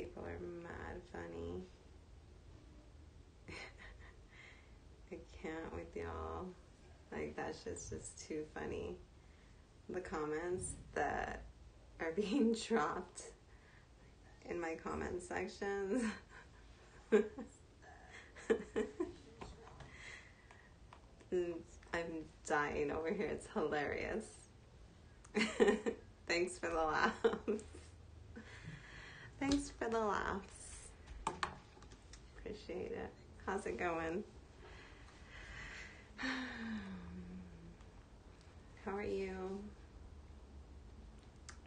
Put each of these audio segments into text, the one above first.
people are mad funny. I can't with y'all. Like that's just just too funny. The comments that are being dropped in my comment sections. I'm dying over here. It's hilarious. Thanks for the laughs. Thanks for the laughs. Appreciate it. How's it going? How are you?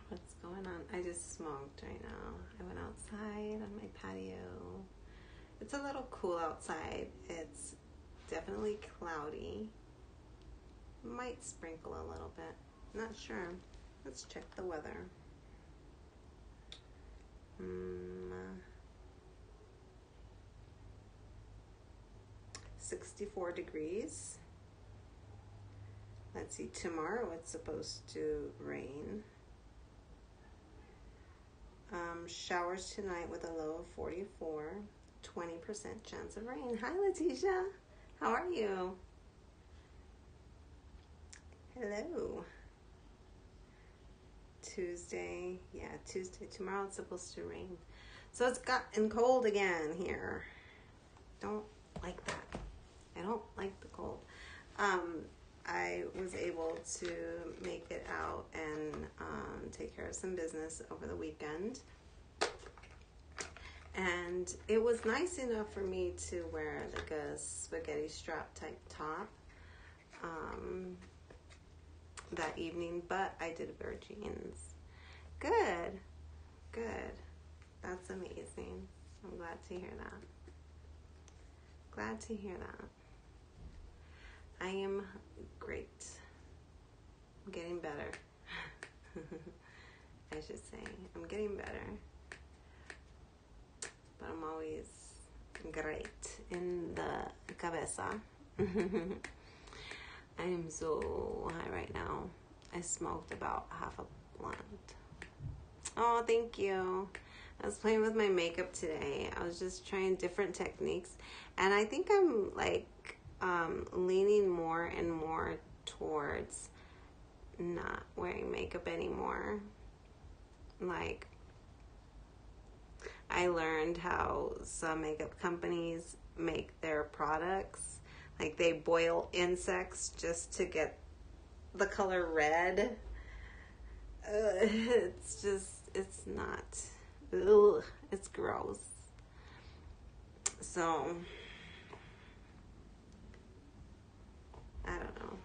What's going on? I just smoked right now. I went outside on my patio. It's a little cool outside. It's definitely cloudy. Might sprinkle a little bit. Not sure. Let's check the weather. Mm, 64 degrees. Let's see, tomorrow it's supposed to rain. Um, showers tonight with a low of 44. 20% chance of rain. Hi, Letitia. How are you? Hello. Tuesday. Yeah, Tuesday. Tomorrow it's supposed to rain. So it's gotten cold again here. Don't like that. I don't like the cold. Um, I was able to make it out and um, take care of some business over the weekend. And it was nice enough for me to wear like a spaghetti strap type top um, that evening, but I did wear jeans. Good, good. That's amazing. I'm glad to hear that. Glad to hear that. I am great. I'm getting better. I should say. I'm getting better. But I'm always great in the cabeza. I am so high right now. I smoked about half a blunt. Oh, thank you. I was playing with my makeup today. I was just trying different techniques. And I think I'm like um, leaning more and more towards not wearing makeup anymore. Like, I learned how some makeup companies make their products. Like, they boil insects just to get the color red. Uh, it's just, it's not, ugh, it's gross. So, I don't know.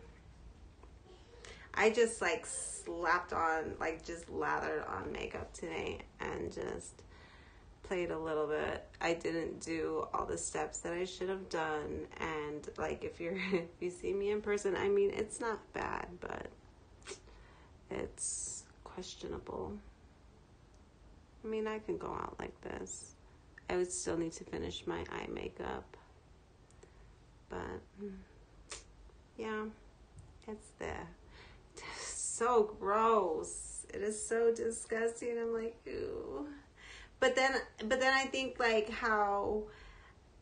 I just like slapped on, like just lathered on makeup today and just played a little bit. I didn't do all the steps that I should have done. And like if you're if you see me in person, I mean it's not bad, but it's questionable. I mean I can go out like this. I would still need to finish my eye makeup. But mm, yeah, it's there. So gross. It is so disgusting. I'm like, ooh. But then, but then I think like how,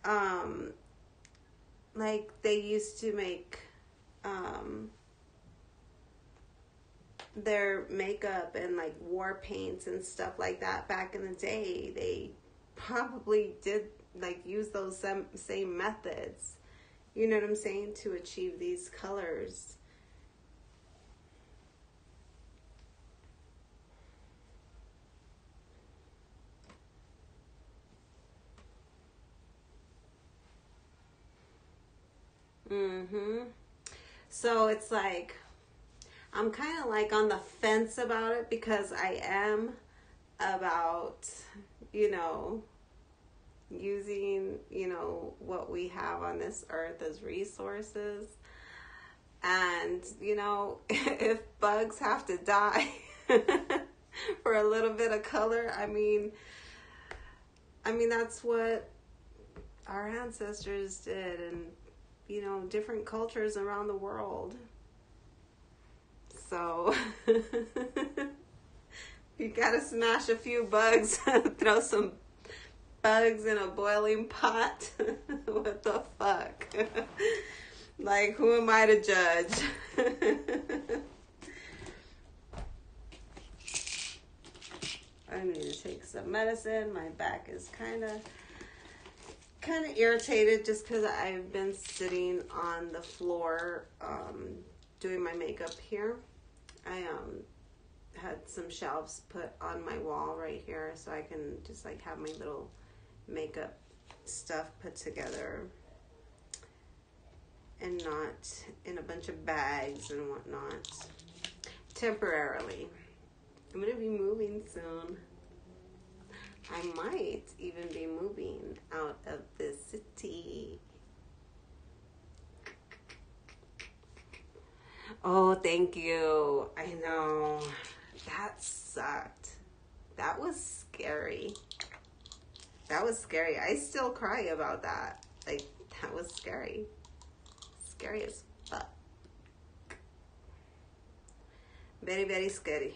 um, like they used to make, um, their makeup and like war paints and stuff like that back in the day. They probably did like use those same, same methods you know what I'm saying, to achieve these colors. Mhm. So it's like I'm kind of like on the fence about it because I am about, you know, using, you know, what we have on this earth as resources. And, you know, if bugs have to die for a little bit of color, I mean, I mean, that's what our ancestors did and, you know, different cultures around the world. So, you gotta smash a few bugs, throw some bugs in a boiling pot. what the fuck? like, who am I to judge? I need to take some medicine. My back is kind of kind of irritated just because I've been sitting on the floor um, doing my makeup here. I um, had some shelves put on my wall right here so I can just like have my little makeup stuff put together and not in a bunch of bags and whatnot temporarily. I'm gonna be moving soon. I might even be moving out of the city. Oh, thank you. I know. That sucked. That was scary. That was scary. I still cry about that. Like, that was scary. Scary as fuck. Very, very scary.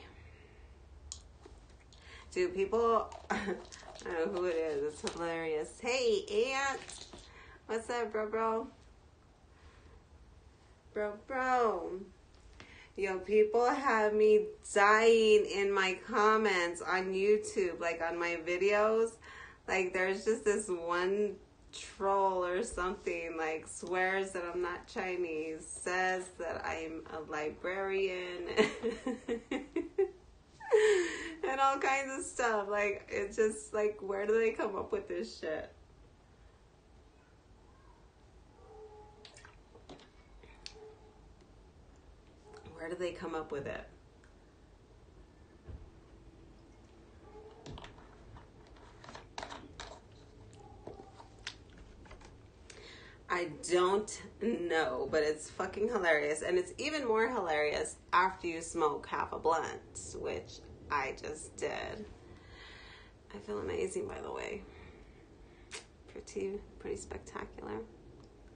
Dude, people, I don't know who it is. It's hilarious. Hey, Aunt. What's up, bro, bro? Bro, bro. Yo, people have me dying in my comments on YouTube, like on my videos. Like, there's just this one troll or something, like, swears that I'm not Chinese, says that I'm a librarian. and all kinds of stuff. Like, it's just like, where do they come up with this shit? Where do they come up with it? I don't know, but it's fucking hilarious. And it's even more hilarious after you smoke half a blunt, which I just did. I feel amazing, by the way. Pretty, pretty spectacular.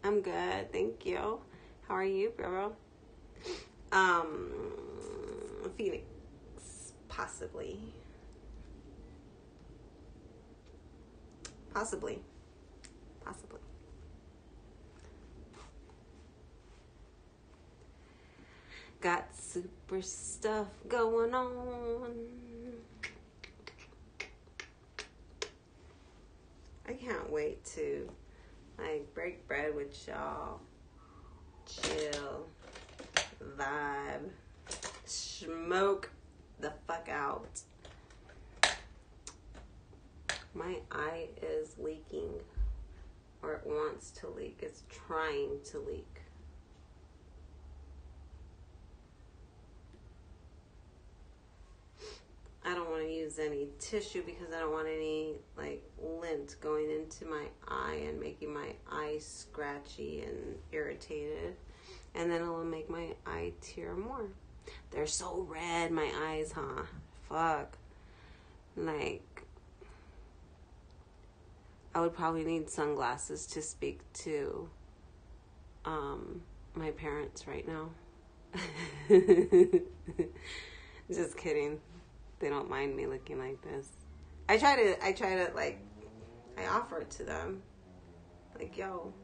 I'm good, thank you. How are you, bro? Um, Phoenix, possibly. Possibly. Possibly. Got super stuff going on. I can't wait to like break bread with y'all, chill, vibe, smoke the fuck out. My eye is leaking, or it wants to leak. It's trying to leak. I don't want to use any tissue because I don't want any like lint going into my eye and making my eye scratchy and irritated. And then it'll make my eye tear more. They're so red, my eyes, huh? Fuck. Like, I would probably need sunglasses to speak to um, my parents right now. Just kidding they don't mind me looking like this. I try to, I try to like, I offer it to them, like, yo,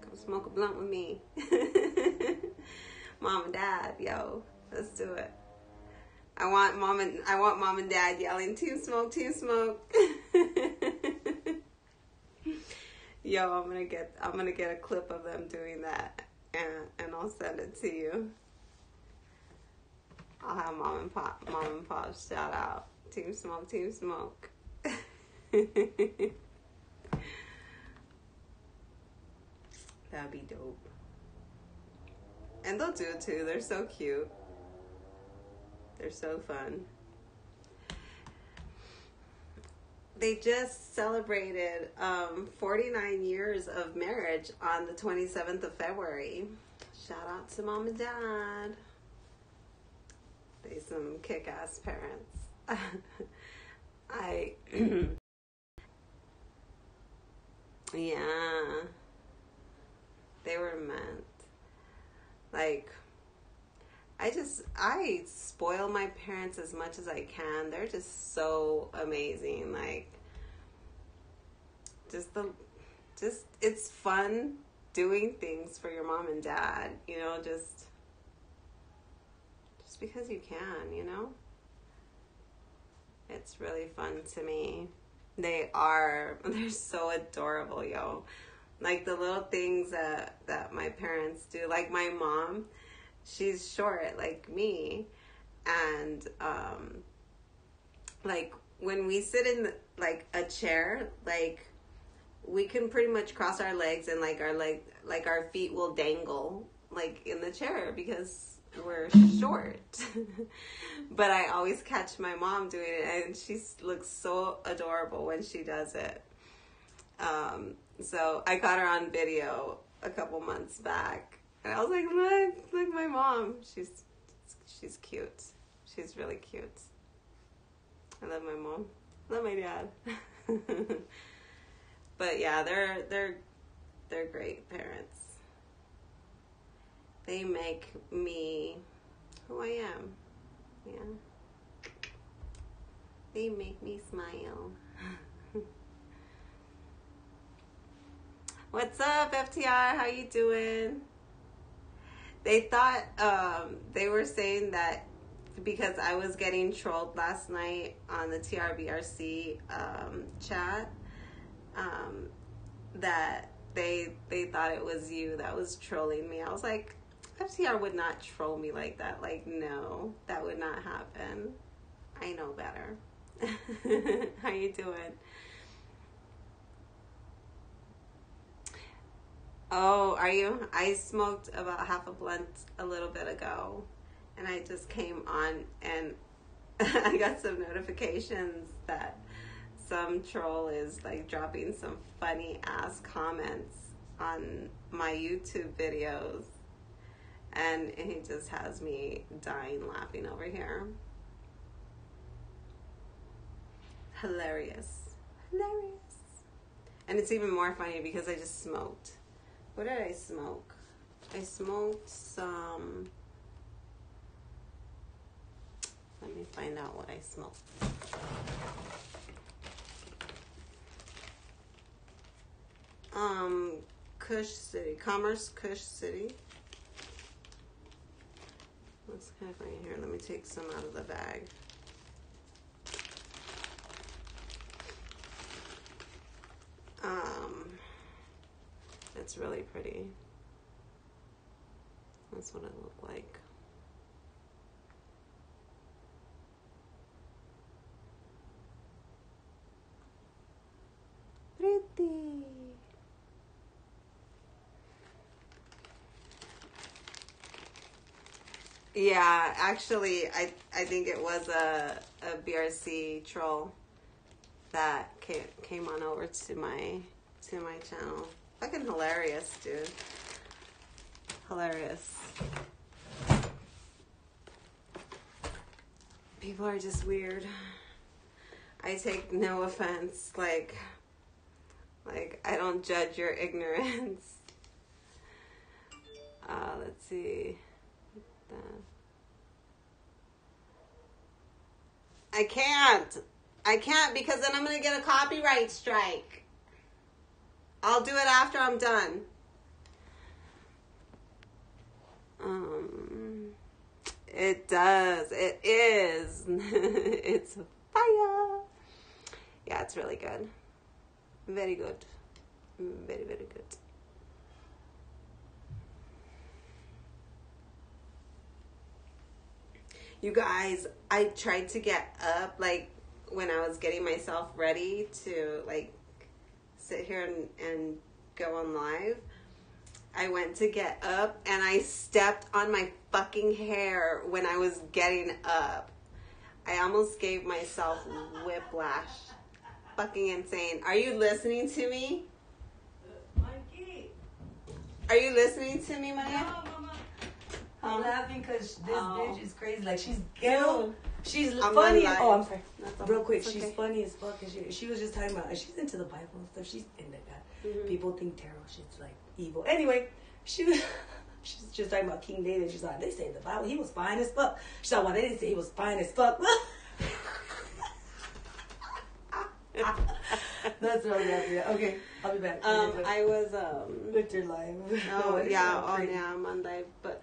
come smoke a blunt with me, mom and dad, yo, let's do it. I want mom and I want mom and dad yelling, "Team smoke, team smoke." yo, I'm gonna get, I'm gonna get a clip of them doing that, and and I'll send it to you. I'll have mom and pop, mom and pop shout out. Team Smoke, Team Smoke. That'd be dope. And they'll do it too. They're so cute. They're so fun. They just celebrated um, 49 years of marriage on the 27th of February. Shout out to mom and dad. They some kick ass parents. I Yeah. They were meant. Like I just I spoil my parents as much as I can. They're just so amazing. Like just the just it's fun doing things for your mom and dad, you know, just just because you can, you know? It's really fun to me. They are they're so adorable, yo. Like the little things that that my parents do. Like my mom, she's short like me and um like when we sit in like a chair, like we can pretty much cross our legs and like our leg like our feet will dangle like in the chair because we're short. but I always catch my mom doing it and she looks so adorable when she does it. Um, so I got her on video a couple months back and I was like, look, look my mom. She's she's cute. She's really cute. I love my mom. I love my dad. but yeah, they're they're they're great parents. They make me who I am. Yeah. They make me smile. What's up, FTR? How you doing? They thought um, they were saying that because I was getting trolled last night on the TRBRC um, chat, um, that they they thought it was you that was trolling me. I was like, FTR would not troll me like that. Like, no, that would not happen. I know better. How you doing? Oh, are you? I smoked about half a blunt a little bit ago and I just came on and I got some notifications that some troll is like dropping some funny ass comments on my YouTube videos. And he just has me dying laughing over here. Hilarious. Hilarious. And it's even more funny because I just smoked. What did I smoke? I smoked some let me find out what I smoked. Um, Kush City, Commerce Kush City. Let's kind of funny here. Let me take some out of the bag. Um, it's really pretty. That's what it looked like. pretty. Yeah, actually, I I think it was a a BRC troll that came came on over to my to my channel. Fucking hilarious, dude. Hilarious. People are just weird. I take no offense. Like like, I don't judge your ignorance. Uh, let's see. I can't. I can't because then I'm going to get a copyright strike. I'll do it after I'm done. Um, it does. It is. it's fire. Yeah, it's really good. Very good. Very, very good. You guys, I tried to get up like when I was getting myself ready to like sit here and, and go on live. I went to get up and I stepped on my fucking hair when I was getting up. I almost gave myself whiplash fucking insane. Are you listening to me? Mikey. Are you listening to me, Maya? No. I'm laughing because this oh. bitch is crazy. Like she's ghetto. She's I'm funny. Oh, I'm sorry. Real quick, okay. she's funny as fuck. She, she was just talking about. She's into the Bible and stuff. She's into that. Mm-hmm. People think tarot shit's like evil. Anyway, she was. She's just talking about King David. She's like, they say the Bible, he was fine as fuck. She's like, well, they didn't say he was fine as fuck. That's what I'm happy Okay, I'll be back. Um, I was um. With your live. Oh yeah, oh yeah, I'm on live, but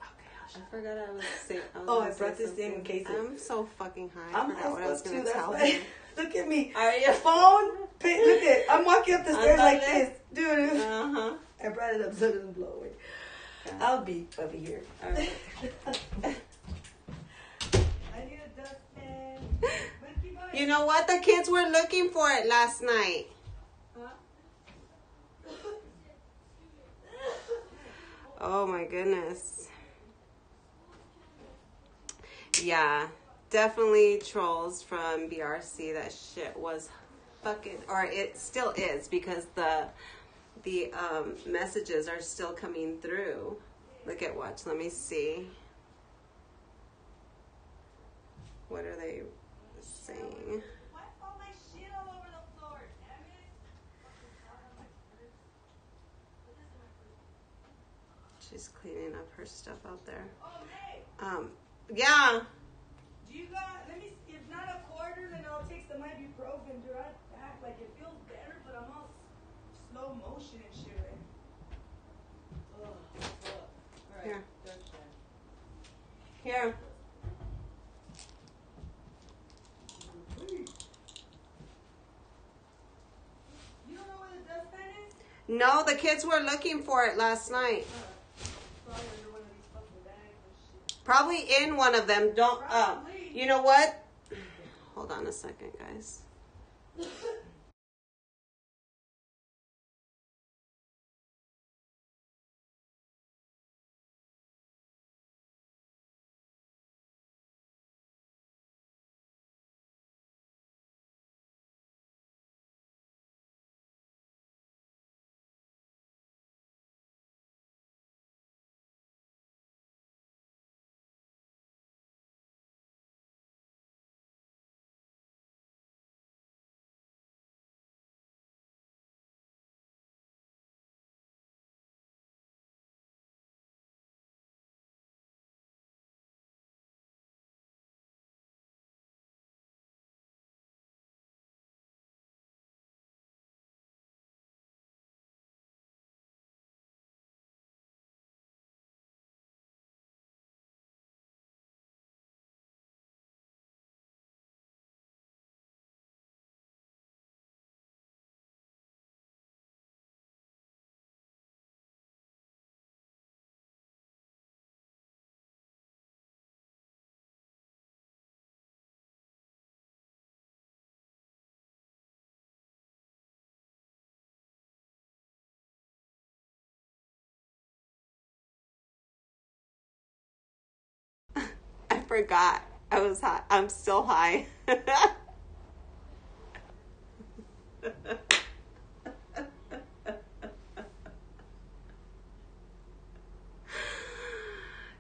I forgot I was saying. Oh, I brought this in in case. I'm so fucking high. I I'm forgot what I was going to tell you. Look at me. Are you phone? Look at. I'm walking up the stairs like this, dude. Uh huh. I brought it up so it doesn't blow away. Yeah. I'll be over here. All right. You know what? The kids were looking for it last night. Oh my goodness. Yeah, definitely trolls from BRC. That shit was fucking, or it still is because the the um, messages are still coming through. Look at watch. Let me see. What are they saying? She's cleaning up her stuff out there. Um, yeah. Do you got, let me, if not a quarter, then I'll take some ibuprofen to right back. Like, it feels better, but I'm all slow motion and shit right Ugh, Here. Here. No, the kids were looking for it last night. Probably in one of them. Don't. Uh, you know what? Hold on a second, guys. Forgot I was high. I'm still high.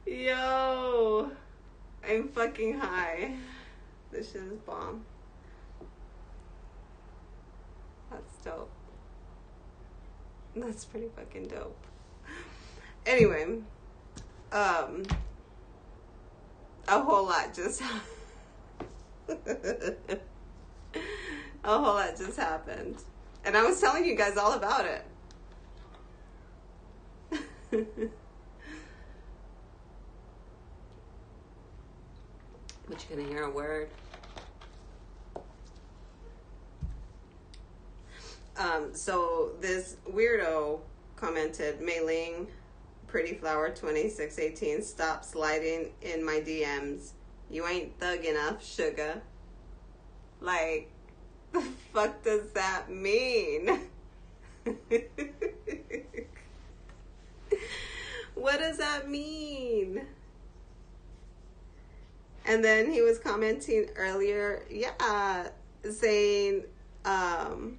Yo, I'm fucking high. This shit is bomb. That's dope. That's pretty fucking dope. Anyway, um, a whole lot just a whole lot just happened. And I was telling you guys all about it. but you're gonna hear a word. Um, so this weirdo commented, Mai-Ling Pretty Flower 2618, stop sliding in my DMs. You ain't thug enough, sugar. Like, the fuck does that mean? what does that mean? And then he was commenting earlier, yeah, saying, um,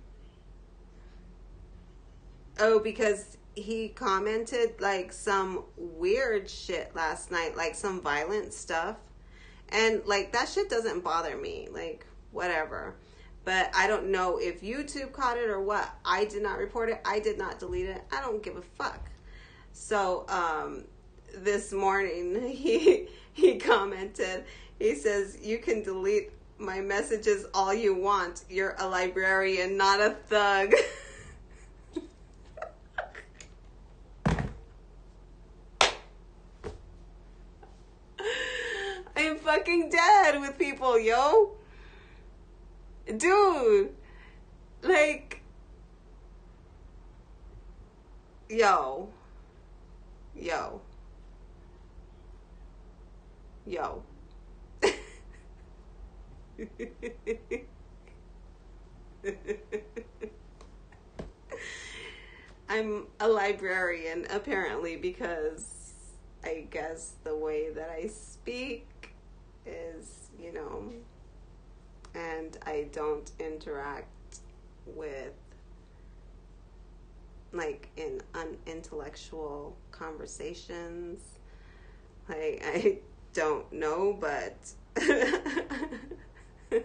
oh, because he commented like some weird shit last night, like some violent stuff. And like that shit doesn't bother me. Like whatever. But I don't know if YouTube caught it or what. I did not report it. I did not delete it. I don't give a fuck. So um this morning he he commented. He says, "You can delete My messages all you want. You're a librarian, not a thug. I'm fucking dead with people, yo. Dude. Like. Yo. Yo. Yo. I'm a librarian apparently because I guess the way that I speak is, you know, and I don't interact with like in unintellectual conversations. Like I don't know, but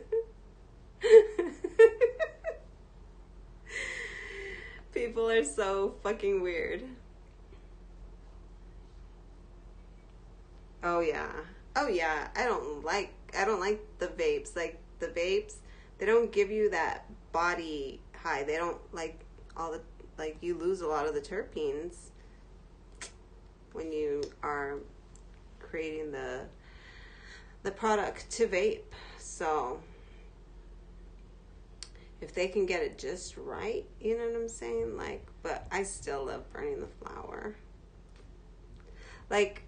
people are so fucking weird. Oh yeah. Oh yeah. I don't like I don't like the vapes. Like the vapes, they don't give you that body high. They don't like all the like you lose a lot of the terpenes when you are creating the the product to vape. So if they can get it just right, you know what I'm saying? Like, but I still love burning the flower. Like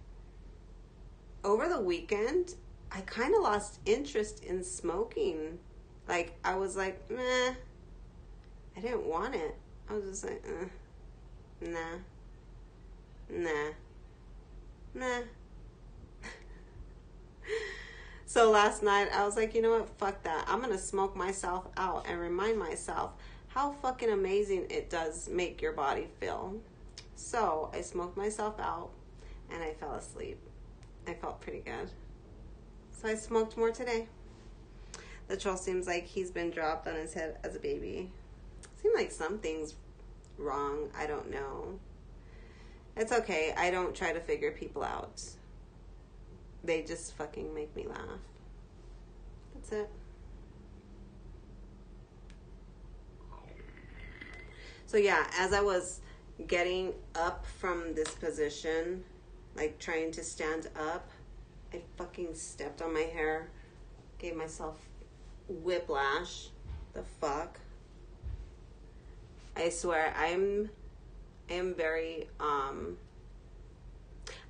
over the weekend, I kind of lost interest in smoking. Like I was like, meh. I didn't want it. I was just like, uh, nah, nah, nah. so last night I was like, you know what? Fuck that. I'm gonna smoke myself out and remind myself how fucking amazing it does make your body feel. So I smoked myself out and I fell asleep. I felt pretty good. So I smoked more today. The troll seems like he's been dropped on his head as a baby. Seems like something's wrong. I don't know. It's okay. I don't try to figure people out. They just fucking make me laugh. That's it. So yeah, as I was getting up from this position, like trying to stand up, I fucking stepped on my hair, gave myself whiplash. The fuck? I swear, I'm, I am very, um,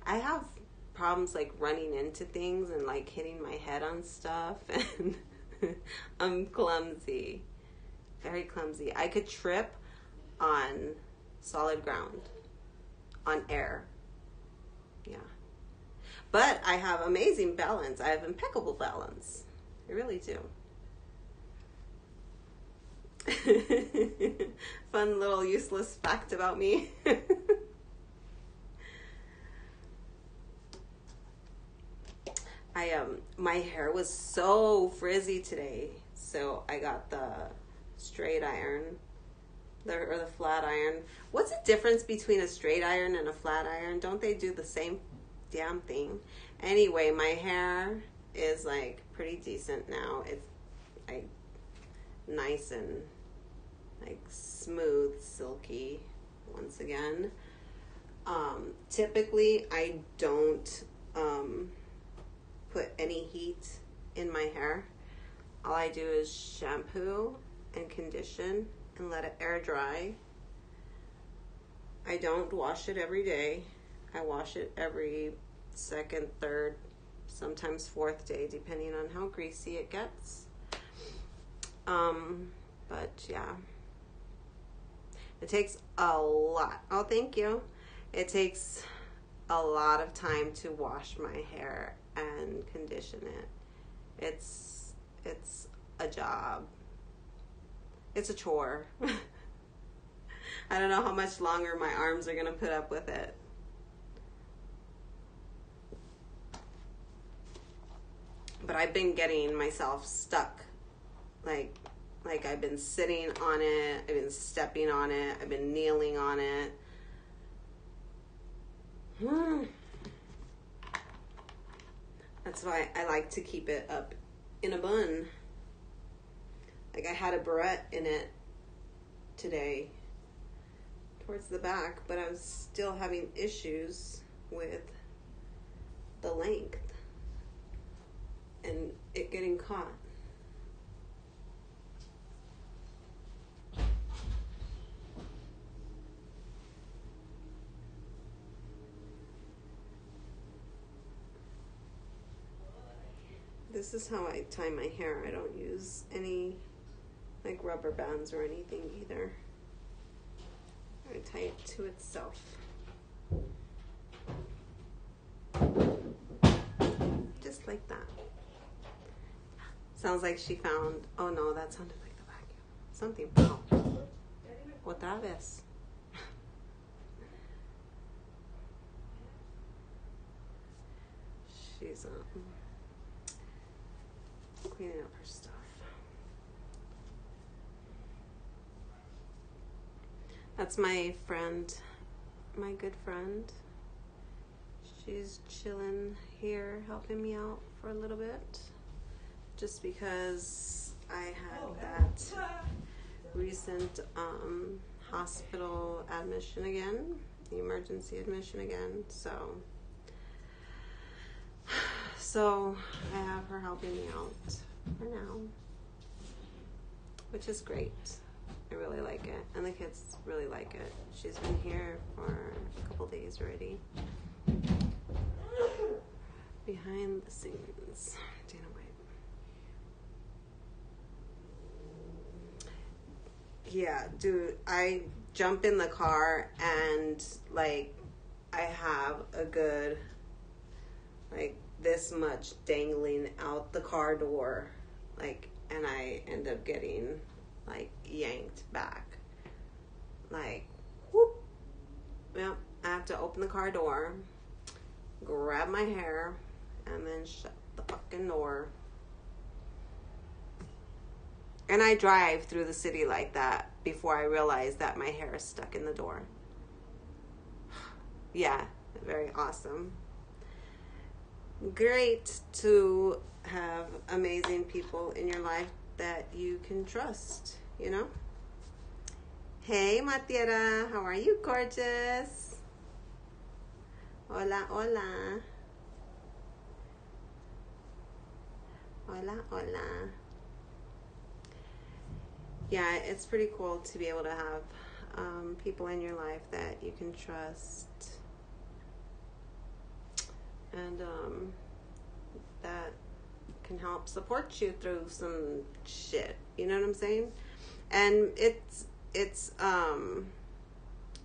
I have problems like running into things and like hitting my head on stuff, and I'm clumsy, very clumsy. I could trip on solid ground, on air. But I have amazing balance. I have impeccable balance. I really do. Fun little useless fact about me. I um my hair was so frizzy today, so I got the straight iron, the or the flat iron. What's the difference between a straight iron and a flat iron? Don't they do the same damn thing. Anyway, my hair is like pretty decent now. It's like nice and like smooth, silky once again. Um, typically, I don't um, put any heat in my hair. All I do is shampoo and condition and let it air dry. I don't wash it every day. I wash it every second, third, sometimes fourth day, depending on how greasy it gets. Um, but yeah, it takes a lot. Oh, thank you. It takes a lot of time to wash my hair and condition it. It's it's a job. It's a chore. I don't know how much longer my arms are going to put up with it. But I've been getting myself stuck. Like like I've been sitting on it, I've been stepping on it, I've been kneeling on it. Hmm. That's why I like to keep it up in a bun. like I had a barrette in it today towards the back, but I was still having issues with the length and it getting caught. This is how I tie my hair. I don't use any like rubber bands or anything either. I tie it to itself. Just like that. Sounds like she found. Oh no, that sounded like the vacuum. Something fell. Otra vez. She's um, cleaning up her stuff. That's my friend, my good friend. She's chilling here, helping me out for a little bit just because I had oh, that recent um, hospital admission again, the emergency admission again. So, so I have her helping me out for now, which is great. I really like it, and the kids really like it. She's been here for a couple days already. Behind the scenes, Dana White. Yeah, dude, I jump in the car and like I have a good like this much dangling out the car door like and I end up getting like yanked back. Like whoop. Yep, I have to open the car door, grab my hair, and then shut the fucking door and I drive through the city like that before I realize that my hair is stuck in the door. Yeah, very awesome. Great to have amazing people in your life that you can trust, you know? Hey, Matiera, how are you, gorgeous? Hola, hola. Hola, hola yeah, it's pretty cool to be able to have um, people in your life that you can trust and um, that can help support you through some shit. You know what I'm saying? And it's it's um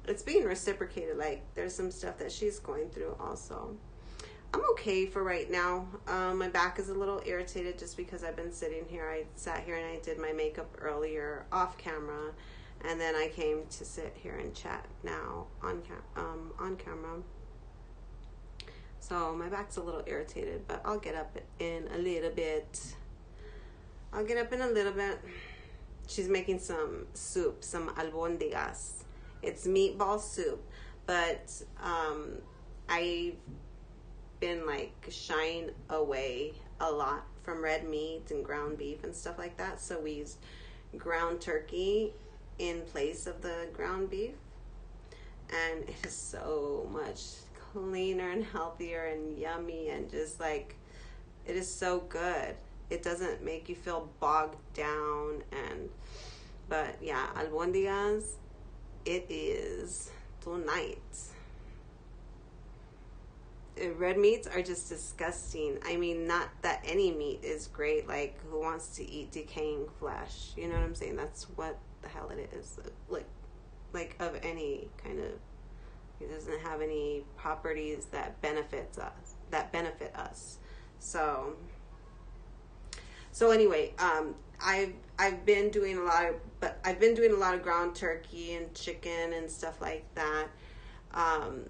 it's being reciprocated. Like there's some stuff that she's going through also. I'm okay for right now. Um, my back is a little irritated just because I've been sitting here. I sat here and I did my makeup earlier off camera, and then I came to sit here and chat now on cam- um, on camera. So my back's a little irritated, but I'll get up in a little bit. I'll get up in a little bit. She's making some soup, some albondigas. It's meatball soup, but um, I been like shying away a lot from red meat and ground beef and stuff like that. So we used ground turkey in place of the ground beef. And it is so much cleaner and healthier and yummy and just like it is so good. It doesn't make you feel bogged down and but yeah, albondigas it is tonight red meats are just disgusting. I mean, not that any meat is great. Like, who wants to eat decaying flesh? You know what I'm saying? That's what the hell it is. Like, like of any kind of. It doesn't have any properties that benefits us. That benefit us. So. So anyway, um, I've I've been doing a lot of, but I've been doing a lot of ground turkey and chicken and stuff like that. Um,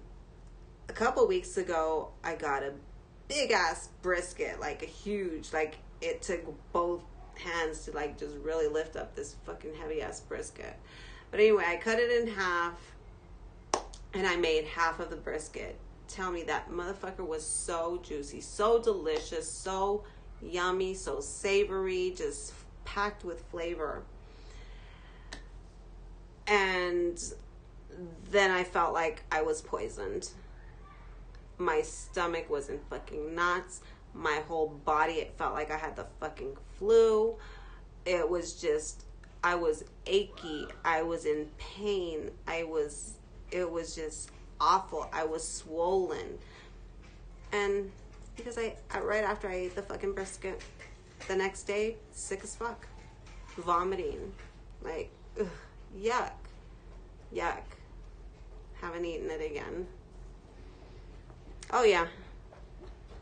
a couple weeks ago, I got a big ass brisket, like a huge, like it took both hands to like just really lift up this fucking heavy ass brisket. But anyway, I cut it in half and I made half of the brisket. Tell me that motherfucker was so juicy, so delicious, so yummy, so savory, just packed with flavor. And then I felt like I was poisoned. My stomach was in fucking knots. My whole body, it felt like I had the fucking flu. It was just, I was achy. I was in pain. I was, it was just awful. I was swollen. And because I, right after I ate the fucking brisket, the next day, sick as fuck. Vomiting. Like, ugh, yuck. Yuck. Haven't eaten it again. Oh, yeah.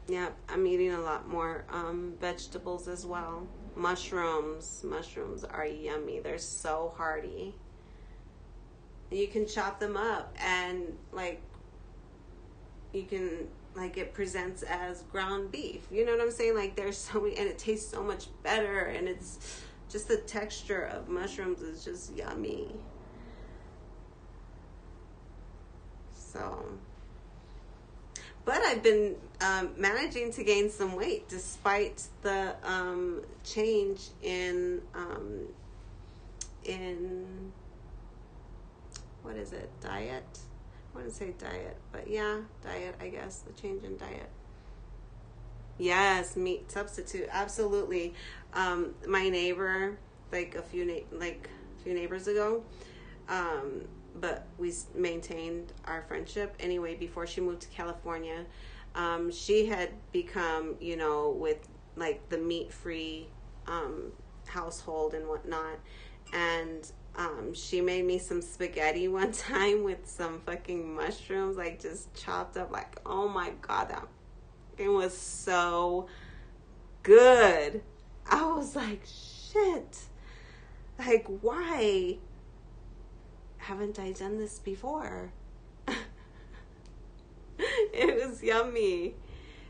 Yeah, I'm eating a lot more um, vegetables as well. Mushrooms. Mushrooms are yummy. They're so hearty. You can chop them up and, like, you can like it presents as ground beef. You know what I'm saying? Like there's so many, and it tastes so much better, and it's just the texture of mushrooms is just yummy. So, but I've been um, managing to gain some weight despite the um, change in um, in what is it diet I wouldn't say diet, but yeah, diet, I guess, the change in diet. Yes, meat substitute, absolutely. Um, my neighbor, like a few na- like a few neighbors ago, um, but we maintained our friendship anyway. Before she moved to California, um, she had become, you know, with like the meat free um, household and whatnot, and um, she made me some spaghetti one time with some fucking mushrooms, like just chopped up. Like, oh my god, that it was so good. I was like, shit. Like, why haven't I done this before? it was yummy.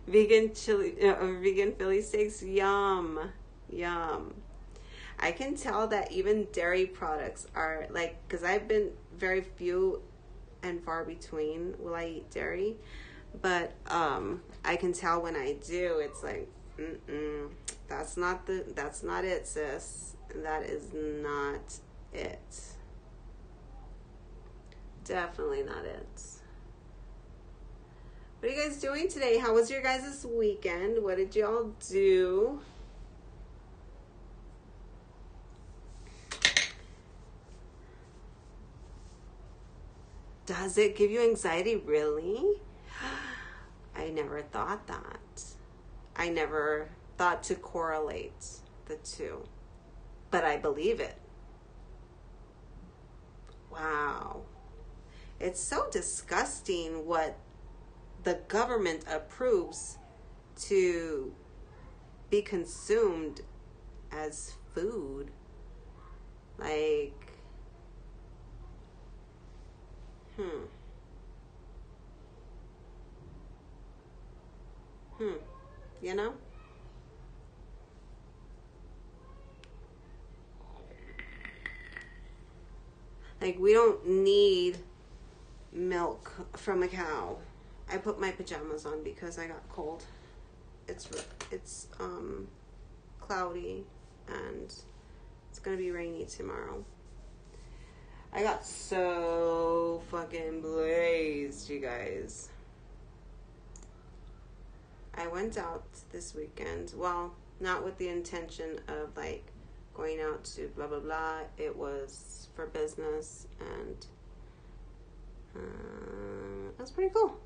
Vegan chili, uh, vegan Philly steaks, yum, yum. I can tell that even dairy products are like because I've been very few and far between will I eat dairy, but um, I can tell when I do, it's like, mm that's not the that's not it, sis. That is not it. Definitely not it. What are you guys doing today? How was your guys' this weekend? What did y'all do? Does it give you anxiety? Really? I never thought that. I never thought to correlate the two, but I believe it. Wow. It's so disgusting what the government approves to be consumed as food. Like, Hmm. Hmm. You know? Like, we don't need milk from a cow. I put my pajamas on because I got cold. It's it's um cloudy and it's to be rainy tomorrow. I got so fucking blazed, you guys. I went out this weekend. Well, not with the intention of like going out to blah blah blah. It was for business and uh, that's pretty cool.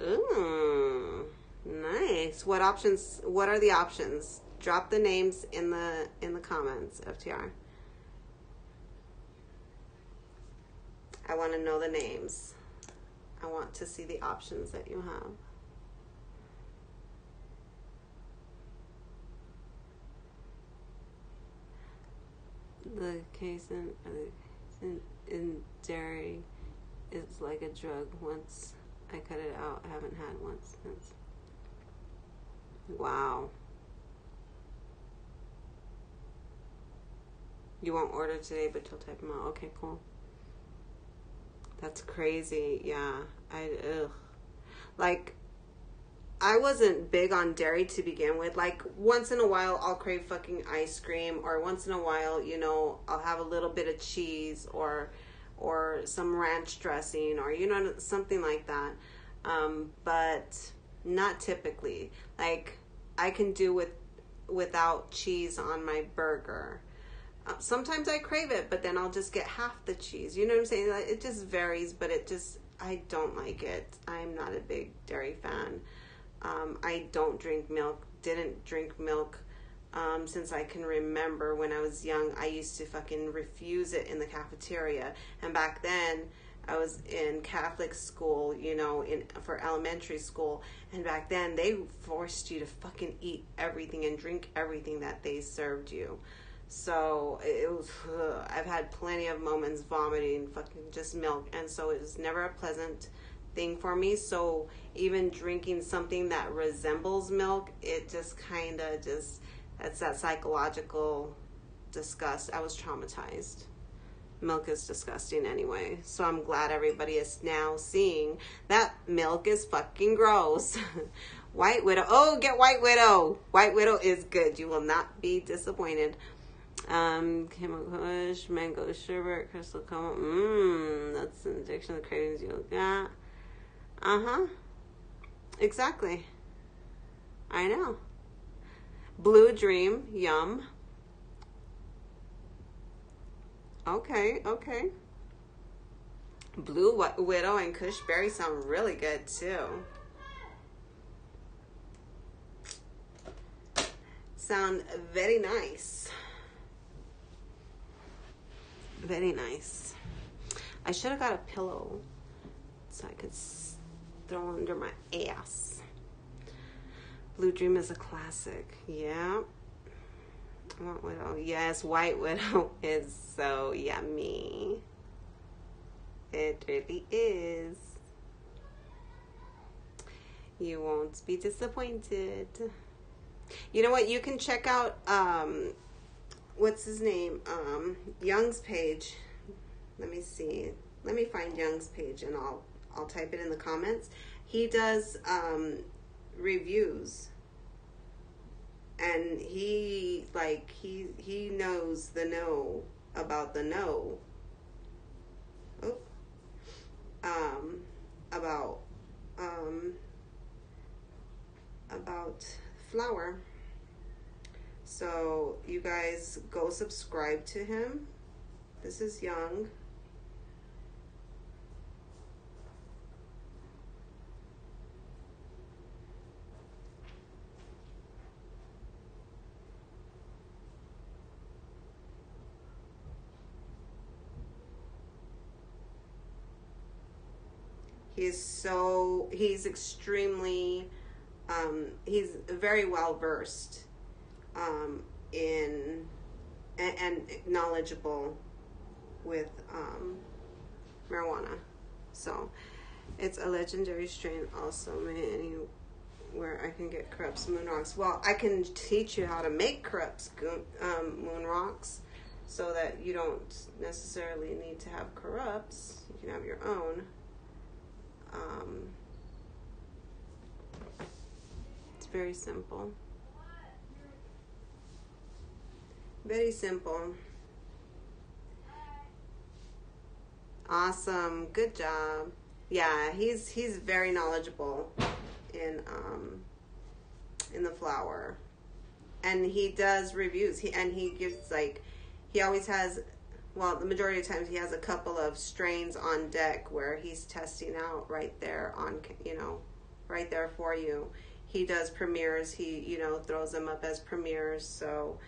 Ooh, nice. What options? What are the options? Drop the names in the in the comments, FTR. I want to know the names. I want to see the options that you have. The casein, in, in dairy is like a drug. Once I cut it out, I haven't had one since. Wow. You won't order today, but you'll type them out. Okay, cool. That's crazy. Yeah. I ugh. Like I wasn't big on dairy to begin with. Like once in a while I'll crave fucking ice cream or once in a while, you know, I'll have a little bit of cheese or or some ranch dressing or you know something like that. Um, but not typically. Like I can do with without cheese on my burger. Uh, sometimes I crave it, but then I'll just get half the cheese. You know what I'm saying? Like, it just varies, but it just I don't like it. I'm not a big dairy fan. Um, I don't drink milk. Didn't drink milk um, since I can remember. When I was young, I used to fucking refuse it in the cafeteria. And back then, I was in Catholic school, you know, in for elementary school, and back then they forced you to fucking eat everything and drink everything that they served you. So it was. Ugh, I've had plenty of moments vomiting fucking just milk, and so it was never a pleasant thing for me. So even drinking something that resembles milk, it just kind of just that's that psychological disgust. I was traumatized. Milk is disgusting anyway. So I'm glad everybody is now seeing that milk is fucking gross. White Widow. Oh, get White Widow. White Widow is good. You will not be disappointed. Um, Chemical Mango Sherbet, Crystal Coma. Mmm, that's an addiction, the cravings you got. Uh huh. Exactly. I know. Blue Dream, yum. Okay, okay. Blue Widow and Kush Berry sound really good too. Sound very nice. Very nice. I should have got a pillow so I could throw under my ass. Blue Dream is a classic. Yeah. White Widow. Yes, White Widow is so yummy. It really is. You won't be disappointed. You know what? You can check out um what's his name? Um Young's page. Let me see. Let me find Young's page and I'll I'll type it in the comments. He does um, reviews, and he like he he knows the no about the no. Oh, um, about um, about flour. So you guys go subscribe to him. This is Young. He's so he's extremely um, he's very well versed um, in and, and, knowledgeable with um, marijuana. So it's a legendary strain. Also, where I can get Kurupt's moon rocks. Well, I can teach you how to make Kurupt's um, moon rocks so that you don't necessarily need to have Kurupt's. You can have your own. Um, it's very simple. Very simple. Awesome. Good job. Yeah, he's he's very knowledgeable in um in the flower. And he does reviews. He and he gives like he always has well, the majority of times he has a couple of strains on deck where he's testing out right there on, you know, right there for you. He does premieres. He, you know, throws them up as premieres. So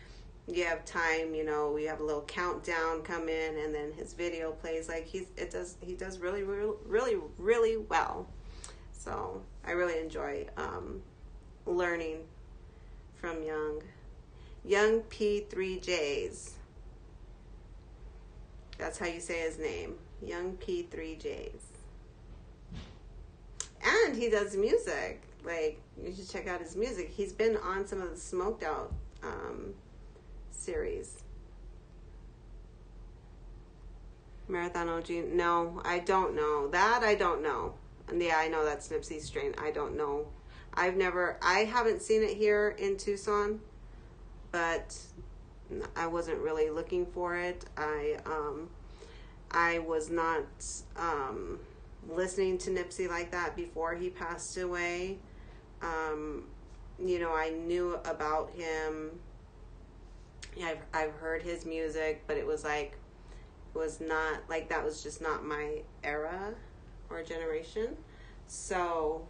you have time, you know, we have a little countdown come in and then his video plays like he's, it does, he does really, really, really, really well. So I really enjoy, um, learning from Young. Young P3Js. That's how you say his name. Young P3Js. And he does music. Like, you should check out his music. He's been on some of the Smoked Out um, series. Marathon OG. No, I don't know. That I don't know. And yeah, I know that's Nipsey Strain. I don't know. I've never, I haven't seen it here in Tucson, but I wasn't really looking for it. I, um, I was not um, listening to Nipsey like that before he passed away. Um, you know, I knew about him. I've I've heard his music, but it was like it was not like that was just not my era or generation. So,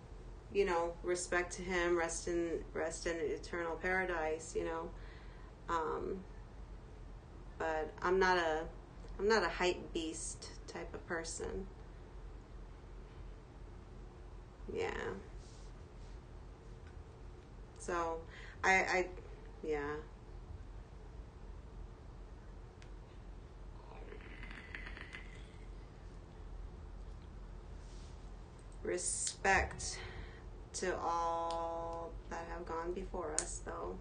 you know, respect to him, rest in rest in eternal paradise, you know. Um, but I'm not a I'm not a hype beast type of person. Yeah. So, I I yeah. Respect to all that have gone before us, though.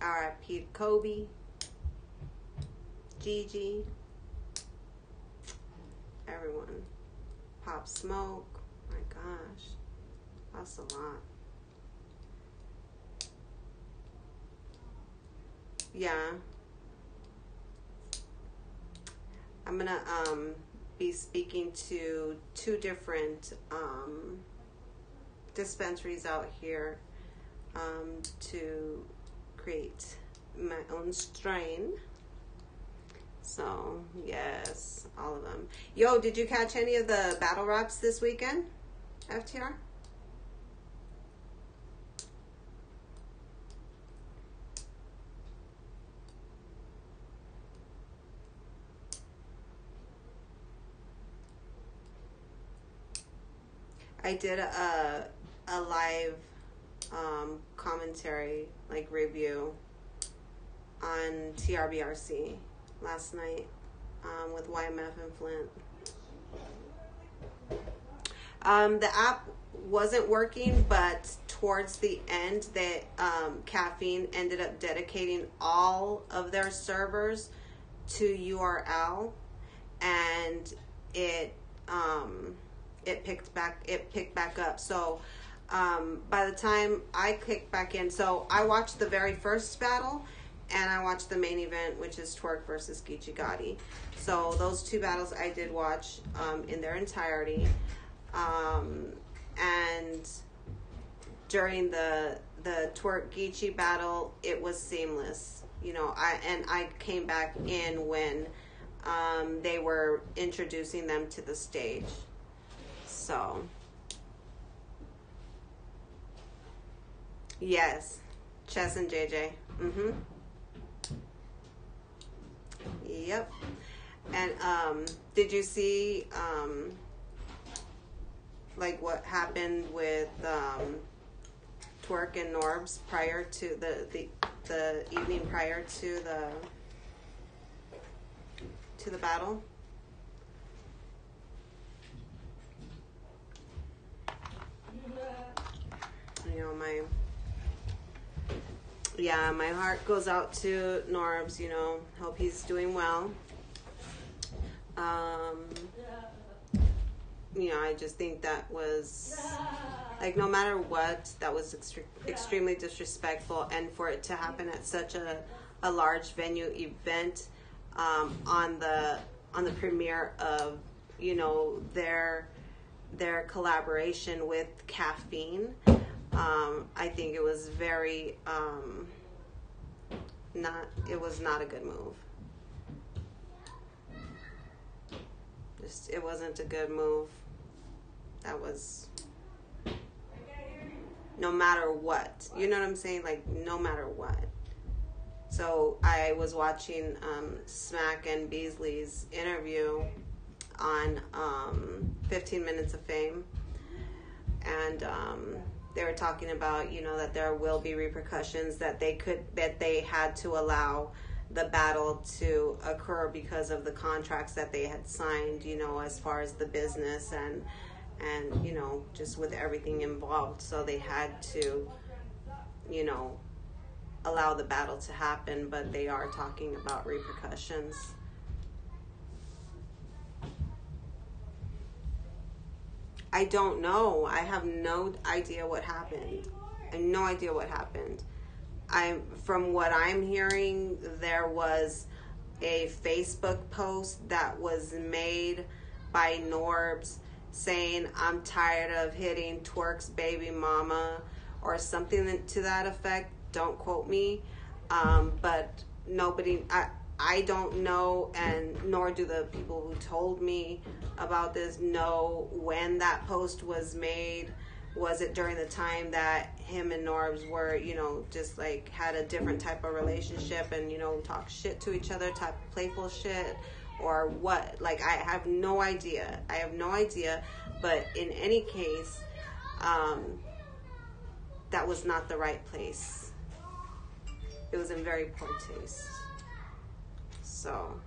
R.I.P. Kobe, Gigi, everyone. Pop Smoke. My gosh, that's a lot. Yeah. I'm gonna um, be speaking to two different um, dispensaries out here um, to create my own strain. So, yes, all of them. Yo, did you catch any of the battle raps this weekend? FTR? I did a a live um, commentary, like review, on TRBRC last night um, with YMF and Flint. Um, the app wasn't working, but towards the end, that um, caffeine ended up dedicating all of their servers to URL, and it um, it picked back it picked back up. So um, by the time I kicked back in, so I watched the very first battle and I watched the main event, which is Twork versus Geechee Gotti. So those two battles I did watch um, in their entirety, um, and during the the Twork Geechee battle, it was seamless. You know, I and I came back in when um, they were introducing them to the stage. So Yes, Chess and JJ. Mm-hmm. Yep. And um, did you see um, like what happened with um, Twork and Norbes prior to the, the the evening prior to the to the battle? You know my yeah, my heart goes out to Norbes. You know, hope he's doing well. Um, you know, I just think that was like no matter what, that was extre- extremely disrespectful, and for it to happen at such a a large venue event um, on the on the premiere of you know their their collaboration with caffeine um, I think it was very um, not. It was not a good move. Just it wasn't a good move. That was no matter what. You know what I'm saying? Like no matter what. So I was watching um, Smack and Beasley's interview on um, 15 Minutes of Fame, and um, they were talking about you know that there will be repercussions that they could that they had to allow the battle to occur because of the contracts that they had signed you know as far as the business and and you know just with everything involved. So they had to you know allow the battle to happen but they are talking about repercussions I don't know. I have no idea what happened. I have no idea what happened. I'm from what I'm hearing, there was a Facebook post that was made by Norbes saying, I'm tired of hitting Twork's baby mama or something to that effect. Don't quote me. Um, but nobody, I, I don't know, and nor do the people who told me about this know when that post was made. Was it during the time that him and Norbes were, you know, just like had a different type of relationship and, you know, talk shit to each other, type playful shit? or what. Like, I have no idea. I have no idea. But in any case, um, that was not the right place. It was in very poor taste. So.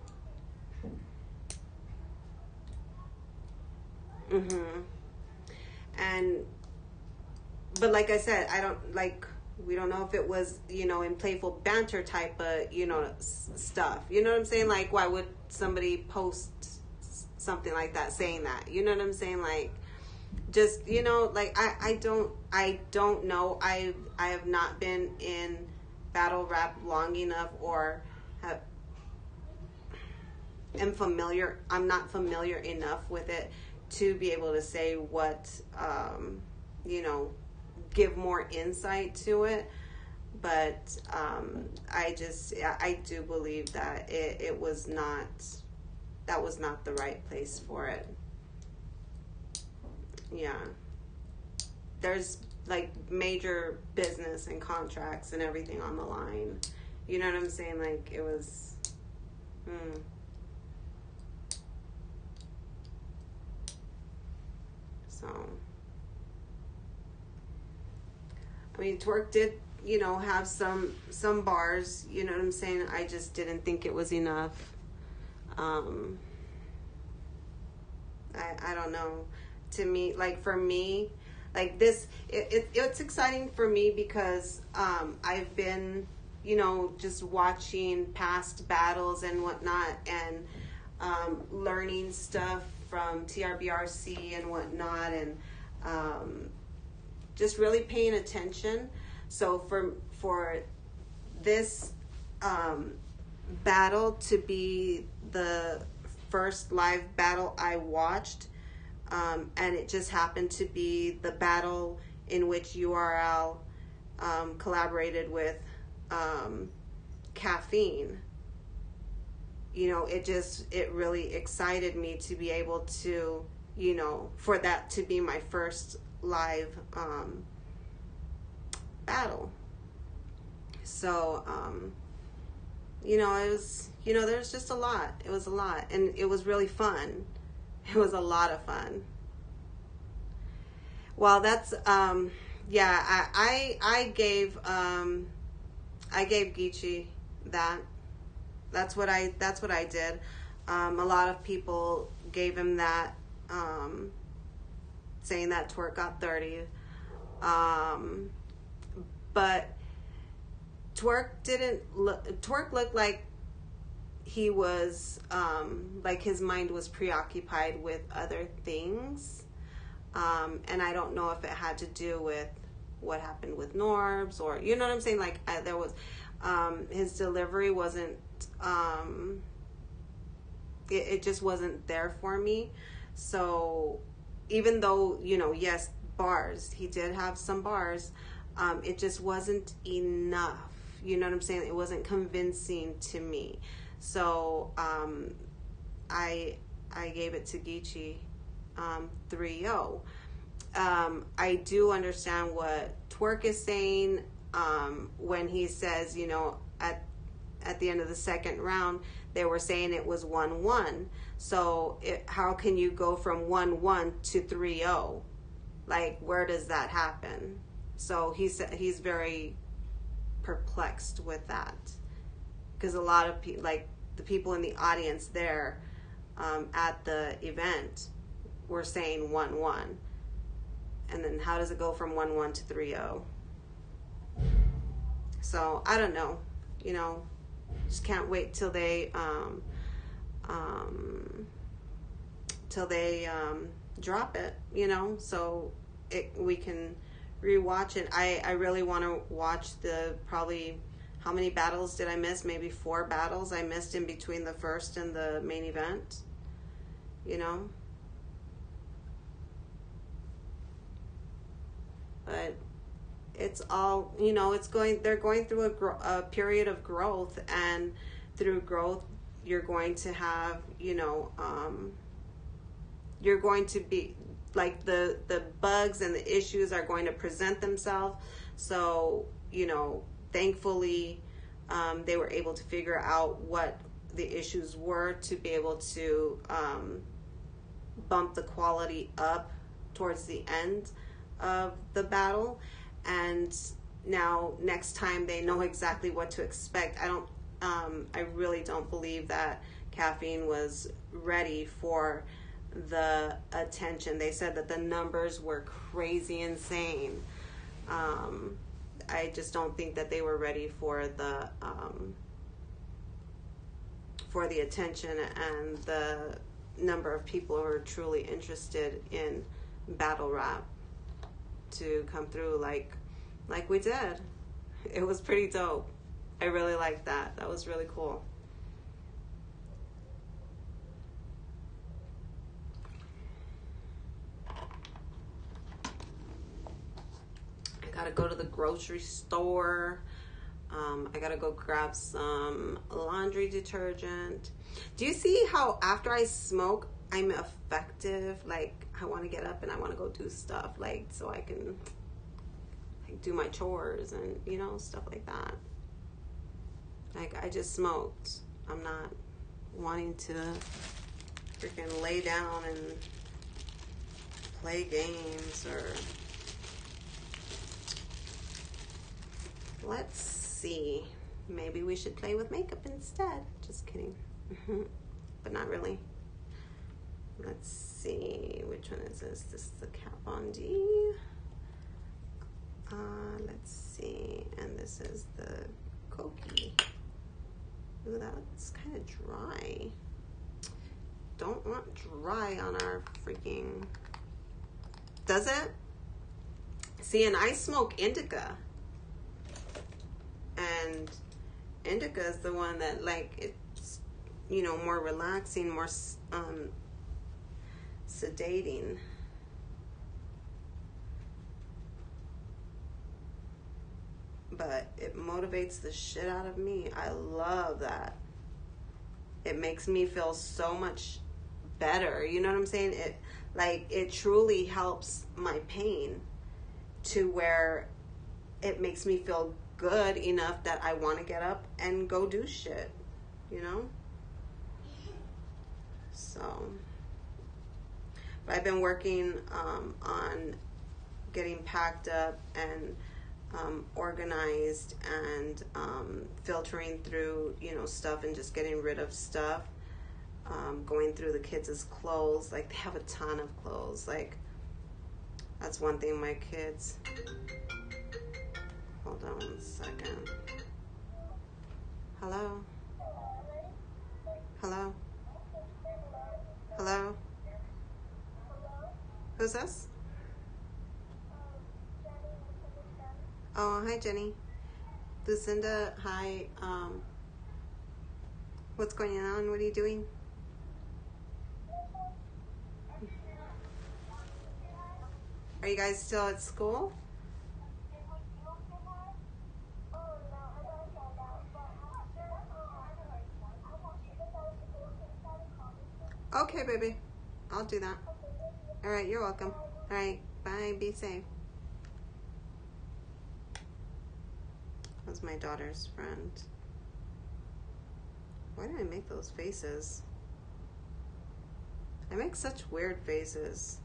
Mhm. And but like I said, I don't like we don't know if it was you know in playful banter type of you know s- stuff. You know what i'm saying? Like why would somebody post something like that saying that? You know what i'm saying? Like just you know like i i don't i don't know. I i have not been in battle rap long enough or am familiar i'm not familiar enough with it to be able to say what um you know give more insight to it but um, I just I do believe that it, it was not that was not the right place for it. Yeah, there's like major business and contracts and everything on the line. You know what I'm saying? Like it was. Hmm. So. I mean, Twork did, you know, have some some bars. You know what I'm saying? I just didn't think it was enough. Um, I I don't know. To me, like for me, like this, it, it it's exciting for me because um, I've been, you know, just watching past battles and whatnot, and um, learning stuff from TRBRC and whatnot, and um, just really paying attention. So for for this um, battle to be the first live battle I watched, um, and it just happened to be the battle in which URL um, collaborated with um, caffeine. You know, it just it really excited me to be able to, you know, for that to be my first live um, battle. So, um, you know, it was, you know, there's just a lot. It was a lot. And it was really fun. It was a lot of fun. Well, that's, um, yeah, I, I, I gave, um, I gave Geechee that. That's what I, that's what I did. Um, a lot of people gave him that, um, saying that Twork got 30. Um, but Twork didn't look, Twork looked like he was, um, like his mind was preoccupied with other things. Um, and I don't know if it had to do with what happened with Norbes or, you know what I'm saying? Like, I, there was, um, his delivery wasn't, um, it, it just wasn't there for me. So even though you know yes bars he did have some bars um, it just wasn't enough. You know what i'm saying? It wasn't convincing to me. So um, i i gave it to Geechee um, 3-0 um, i do understand what Twork is saying um, when he says you know at at the end of the second round they were saying it was 1-1 so it, how can you go from 1 1 to 3 0? Like, where does that happen? So he's, he's very perplexed with that. Because a lot of people, like the people in the audience there um, at the event, were saying 1 1. And then how does it go from 1 1 to 3 0? So I don't know. You know, just can't wait till they um, um, till they um, drop it, you know, so it we can rewatch it. I I really want to watch the probably how many battles did I miss? Maybe four battles I missed in between the first and the main event. You know? But it's all, you know, it's going, they're going through a, a period of growth, and through growth, you're going to have, you know, um, you're going to be like the the bugs and the issues are going to present themselves so you know thankfully, um, they were able to figure out what the issues were to be able to um, bump the quality up towards the end of the battle. And now, next time, they know exactly what to expect. I don't, um, I really don't believe that caffeine was ready for the attention. They said that the numbers were crazy insane. Um, I just don't think that they were ready for the um, for the attention and the number of people who are truly interested in battle rap to come through like like we did. It was pretty dope. I really liked that. That was really cool. I gotta go to the grocery store. Um, I gotta go grab some laundry detergent. Do you see how after I smoke, I'm effective? Like I want to get up and I want to go do stuff, like so I can do my chores and you know stuff like that. Like I just smoked. I'm not wanting to freaking lay down and play games or Let's see. Maybe we should play with makeup instead. Just kidding. but not really. Let's see. Which one is this? This is the Kat Von D. Uh, let's see. And this is the Kokie. Ooh, that's kind of dry. Don't want dry on our freaking. Does it? See, and I smoke indica and indica is the one that like it's you know more relaxing more um sedating but it motivates the shit out of me. I love that. It makes me feel so much better. You know what i'm saying? It like it truly helps my pain to where it makes me feel good enough that I want to get up and go do shit, you know? So, but I've been working um, on getting packed up and um, organized and um, filtering through, you know, stuff and just getting rid of stuff. Um, going through the kids' clothes, like they have a ton of clothes. Like that's one thing my kids Hold on a second. Hello? Hello? Hello? Who's this? Oh, hi, Jenny. Lucinda, hi. Um, what's going on? What are you doing? Are you guys still at school? Okay, baby. I'll do that. All right, you're welcome. All right, bye. Be safe. That's my daughter's friend. Why did I make those faces? I make such weird faces.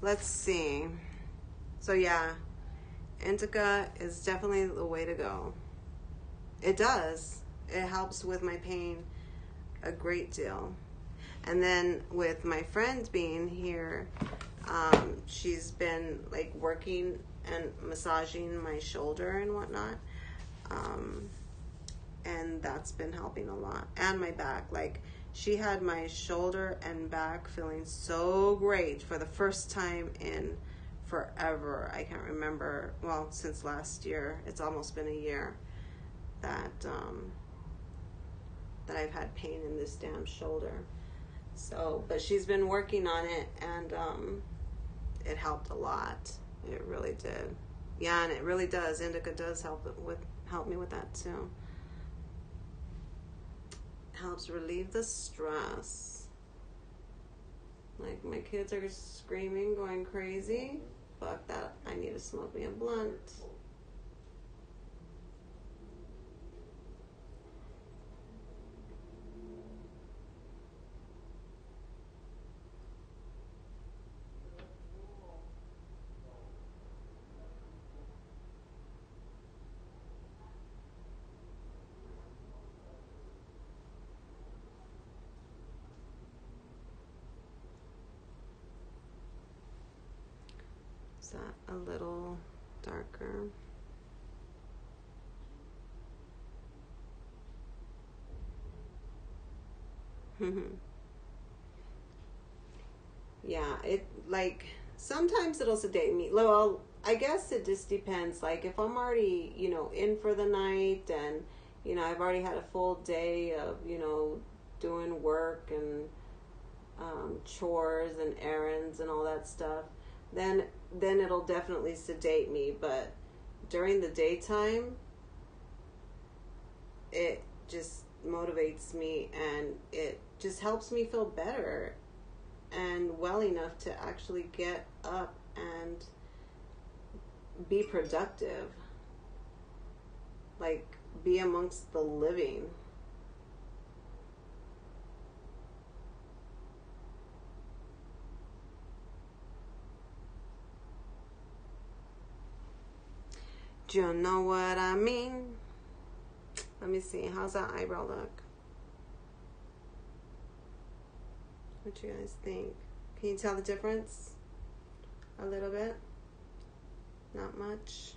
Let's see. So, yeah, indica is definitely the way to go. It does it helps with my pain a great deal. And then with my friend being here, um, she's been like working and massaging my shoulder and whatnot. Um, and that's been helping a lot. And my back. Like she had my shoulder and back feeling so great for the first time in forever. I can't remember, well, since last year. It's almost been a year that um, that I've had pain in this damn shoulder. So, but she's been working on it and um, it helped a lot. It really did. Yeah, and it really does. Indica does help with help me with that too. Helps relieve the stress. Like my kids are screaming, going crazy. Fuck that. I need to smoke me a blunt. That a little darker. yeah, it like sometimes it'll sedate me. Well, I guess it just depends. Like if I'm already, you know, in for the night and you know, I've already had a full day of, you know, doing work and um, chores and errands and all that stuff then then it'll definitely sedate me. But during the daytime, it just motivates me and it just helps me feel better and well enough to actually get up and be productive. Like, be amongst the living. Do you know what I mean? Let me see. How's that eyebrow look? What you guys think? Can you tell the difference? A little bit? Not much.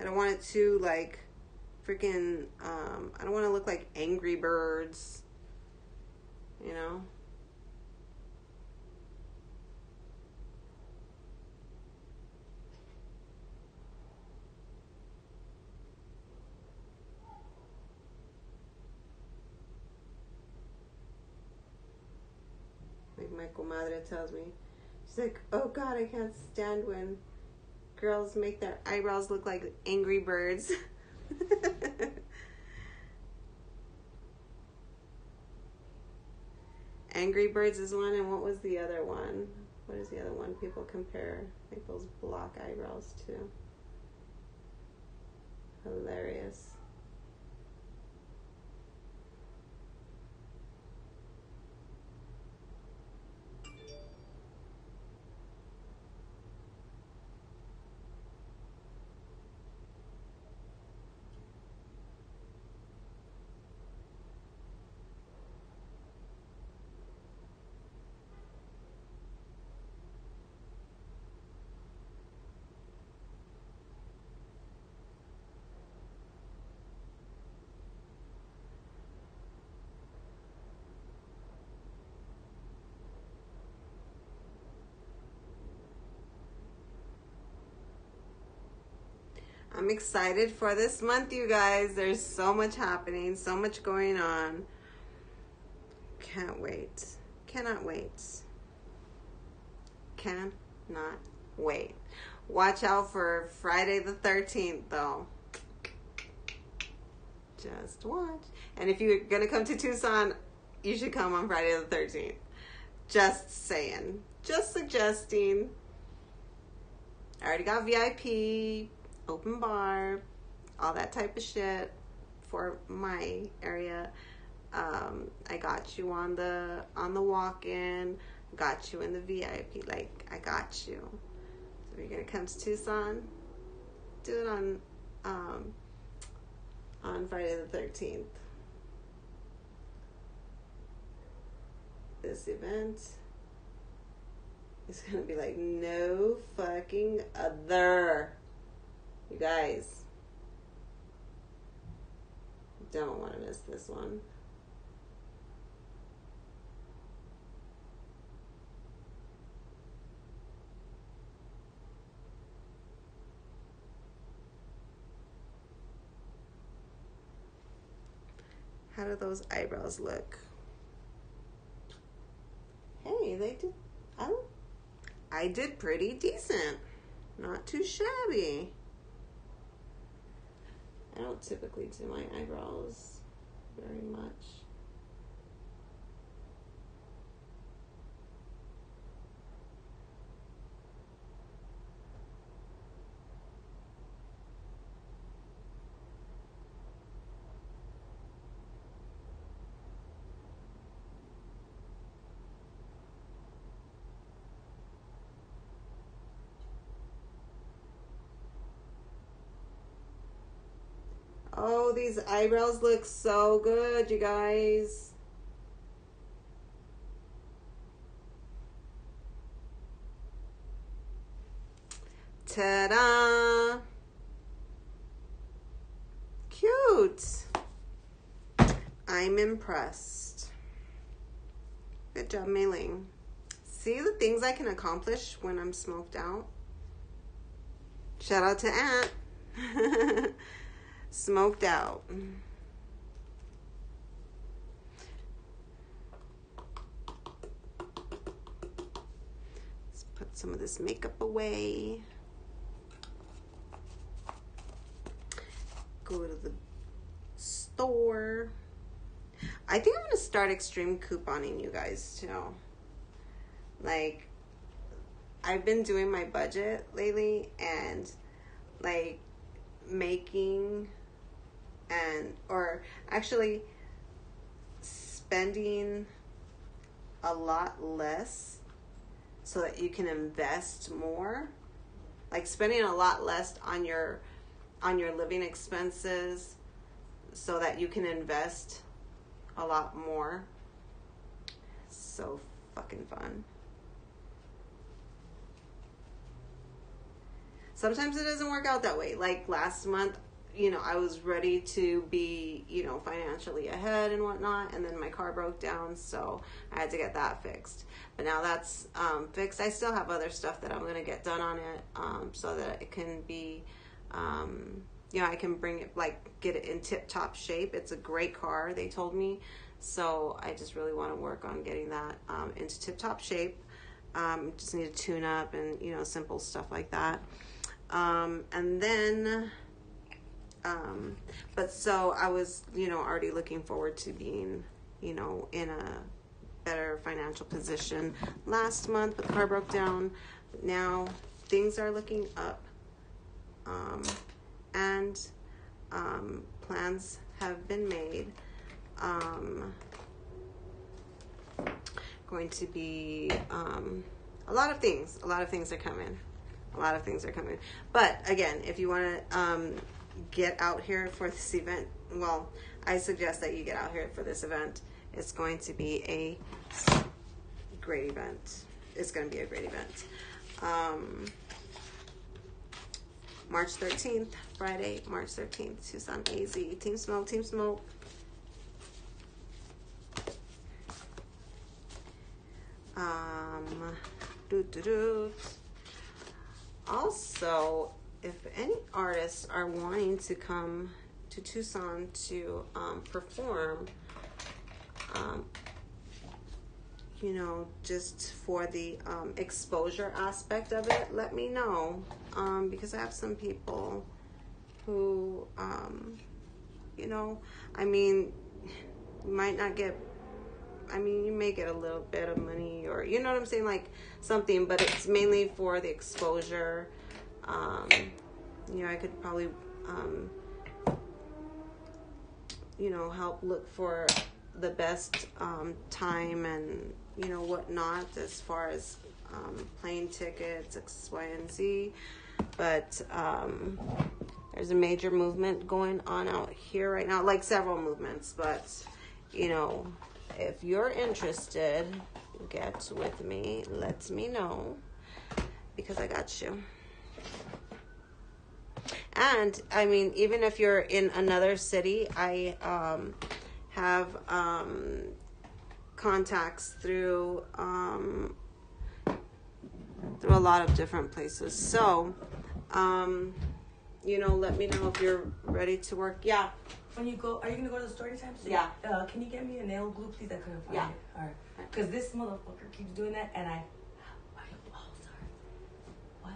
I don't want it to like freaking um I don't want to look like Angry Birds. You know? My comadre tells me. She's like, oh God, I can't stand when girls make their eyebrows look like angry birds. Angry Birds is one, and what was the other one? What is the other one people compare like those block eyebrows to? Hilarious. I'm excited for this month, you guys. There's so much happening, so much going on. Can't wait. Cannot wait. Cannot wait. Watch out for Friday the 13th, though. Just watch. And if you're going to come to Tucson, you should come on Friday the 13th. Just saying. Just suggesting. I already got VIP open bar, all that type of shit for my area. Um, I got you on the on the walk-in, got you in the VIP. Like I got you. So you're gonna come to Tucson, do it on um, on Friday the thirteenth. This event is gonna be like no fucking other. You guys don't want to miss this one. How do those eyebrows look? Hey, they did. I, I did pretty decent. Not too shabby. I don't typically do my eyebrows very much. Oh, these eyebrows look so good, you guys. Ta-da! Cute. I'm impressed. Good job, Mai See the things I can accomplish when I'm smoked out? Shout out to Aunt. smoked out. Let's put some of this makeup away. Go to the store. I think I'm going to start extreme couponing, you guys, too. Like, I've been doing my budget lately and, like, making and or actually spending a lot less so that you can invest more. Like spending a lot less on your on your living expenses so that you can invest a lot more. So fucking fun. Sometimes it doesn't work out that way. Like last month you know, I was ready to be, you know, financially ahead and whatnot, and then my car broke down, so I had to get that fixed. But now that's um, fixed. I still have other stuff that I'm going to get done on it um, so that it can be, um, you know, I can bring it, like, get it in tip top shape. It's a great car, they told me. So I just really want to work on getting that um, into tip top shape. Um, just need to tune up and, you know, simple stuff like that. Um, and then um, but so I was, you know, already looking forward to being, you know, in a better financial position last month, the car broke down. Now things are looking up. Um, and um, plans have been made. Um, going to be um, a lot of things. A lot of things are coming. A lot of things are coming. But again, if you want to um, get out here for this event, well, I suggest that you get out here for this event. It's going to be a great event. It's going to be a great event. Um, March 13th, Friday, March 13th, Tucson AZ. Team Smoke, Team Smoke. Um. Also, if any artists are wanting to come to Tucson to um, perform, um, you know, just for the um, exposure aspect of it, let me know um, because I have some people who, um, you know, I mean, might not get. I mean, you may get a little bit of money, or you know what I'm saying, like something, but it's mainly for the exposure um, you know, I could probably, um, you know, help look for the best um, time and you know whatnot as far as um, plane tickets, X, Y, and Z. But um, there's a major movement going on out here right now, like several movements. But you know, if you're interested, get with me. Let me know because I got you. And I mean, even if you're in another city, I um, have um, contacts through um, through a lot of different places. So, um, you know, let me know if you're ready to work. Yeah, when you go, are you gonna go to the store anytime soon? Yeah. Uh, can you get me a nail glue, please? I couldn't find yeah. it. All right. Because this motherfucker keeps doing that, and I. Oh, sorry. What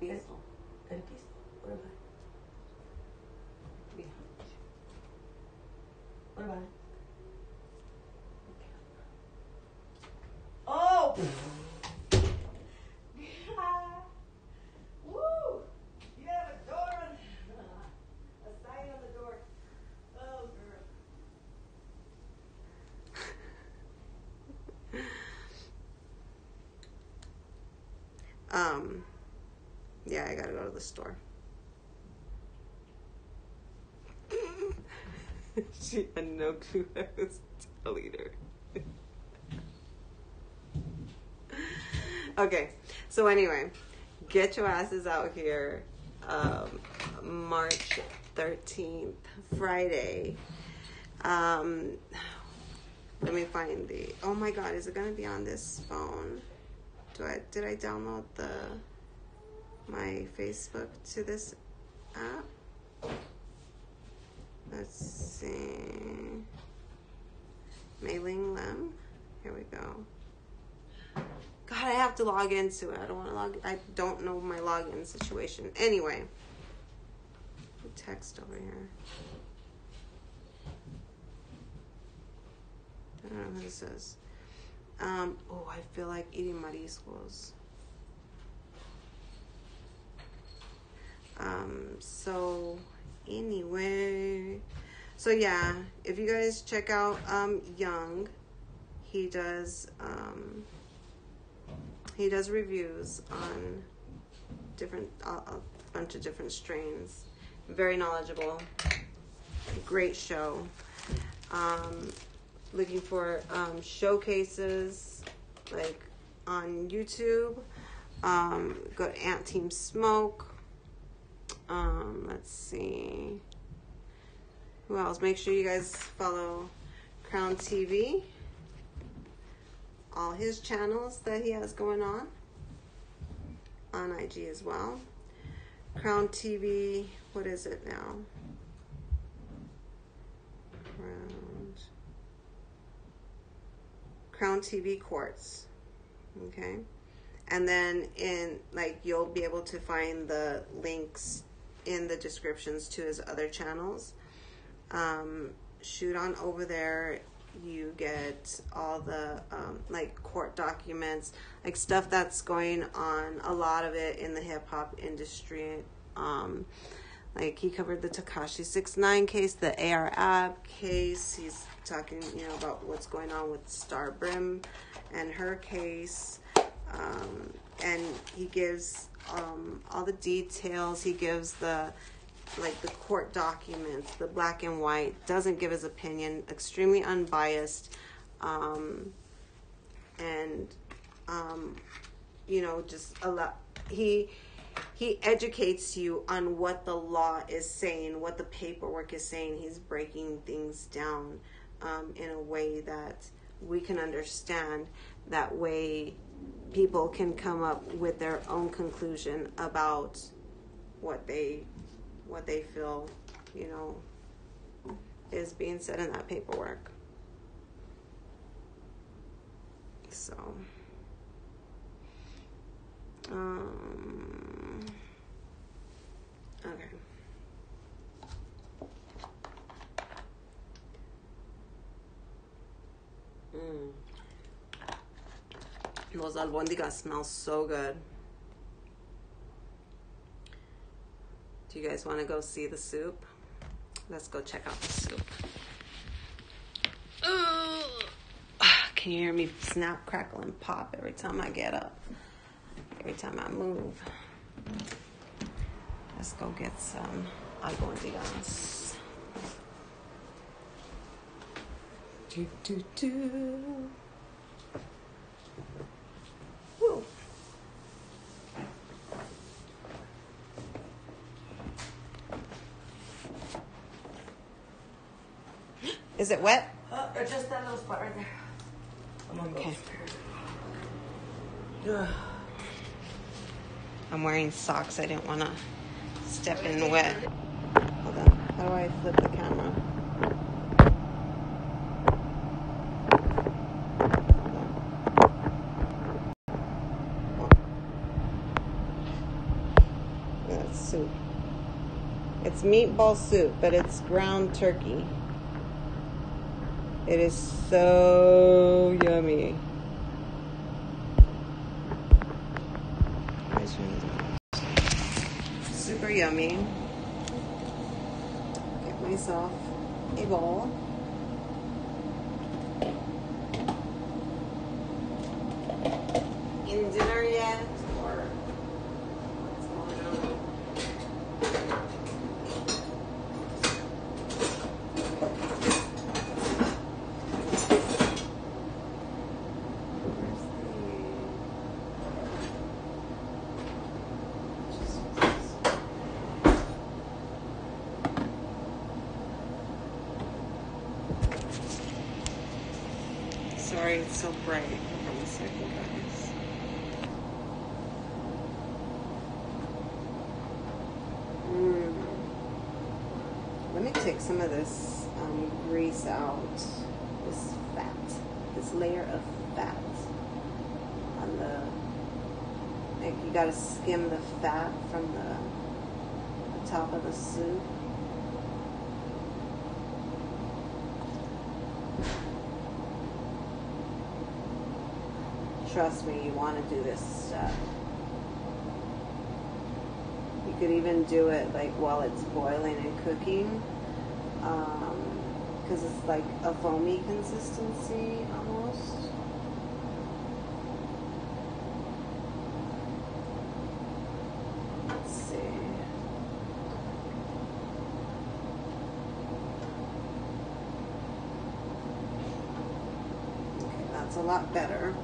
piso. What about it? Yeah. What about it? Oh! Ah. Woo. Here the door on. Stay on the door over. Um, yeah, I gotta go to the store. she had no clue I was telling her. okay, so anyway, get your asses out here. Um, March 13th, Friday. Um, let me find the. Oh my god, is it gonna be on this phone? do I did I download the my Facebook to this app? Let's see. Mailing them. Here we go. God, I have to log into it. I don't want to log. I don't know my login situation. Anyway, text over here. I don't know who this is. Um, oh, I feel like eating mariscos. Um, so anyway, so yeah, if you guys check out um Young, he does um he does reviews on different uh, a bunch of different strains. Very knowledgeable. Great show. Um, looking for um, showcases like on YouTube. Um, go to Ant Team Smoke. Um, let's see. Who else? Make sure you guys follow Crown TV. All his channels that he has going on on IG as well. Crown TV, what is it now? Crown. Crown TV Quartz. Okay. And then in like you'll be able to find the links in the descriptions to his other channels. Um, shoot on over there. You get all the um, like court documents, like stuff that's going on. A lot of it in the hip hop industry. Um, like he covered the Tekashi Six Nine case, the AR Ab case. He's talking, you know, about what's going on with Star Brim and her case. Um, and he gives um, all the details. He gives the like the court documents, the black and white. Doesn't give his opinion. Extremely unbiased, um, and um, you know, just a lot. He he educates you on what the law is saying, what the paperwork is saying. He's breaking things down um, in a way that we can understand. That way, people can come up with their own conclusion about what they what they feel, you know, is being said in that paperwork. So, um, okay. Mm. Those albondigas smell so good. Do you guys want to go see the soup? Let's go check out the soup. Ah, can you hear me snap, crackle, and pop every time I get up? Every time I move. Let's go get some albondigas. Do, do, do. Woo. Is it wet? Uh, just that little spot right there. Okay. I'm wearing socks. I didn't want to step in wet. Hold on. How do I flip the camera? That's soup. It's meatball soup, but it's ground turkey. It is so yummy. Super yummy. Get myself a bowl. It's so bright. On guys. Mm. Let me take some of this um, grease out. This fat. This layer of fat on the. Like you gotta skim the fat from the, the top of the soup. Trust me, you want to do this stuff. You could even do it like while it's boiling and cooking, um, because it's like a foamy consistency almost. Let's see. Okay, that's a lot better.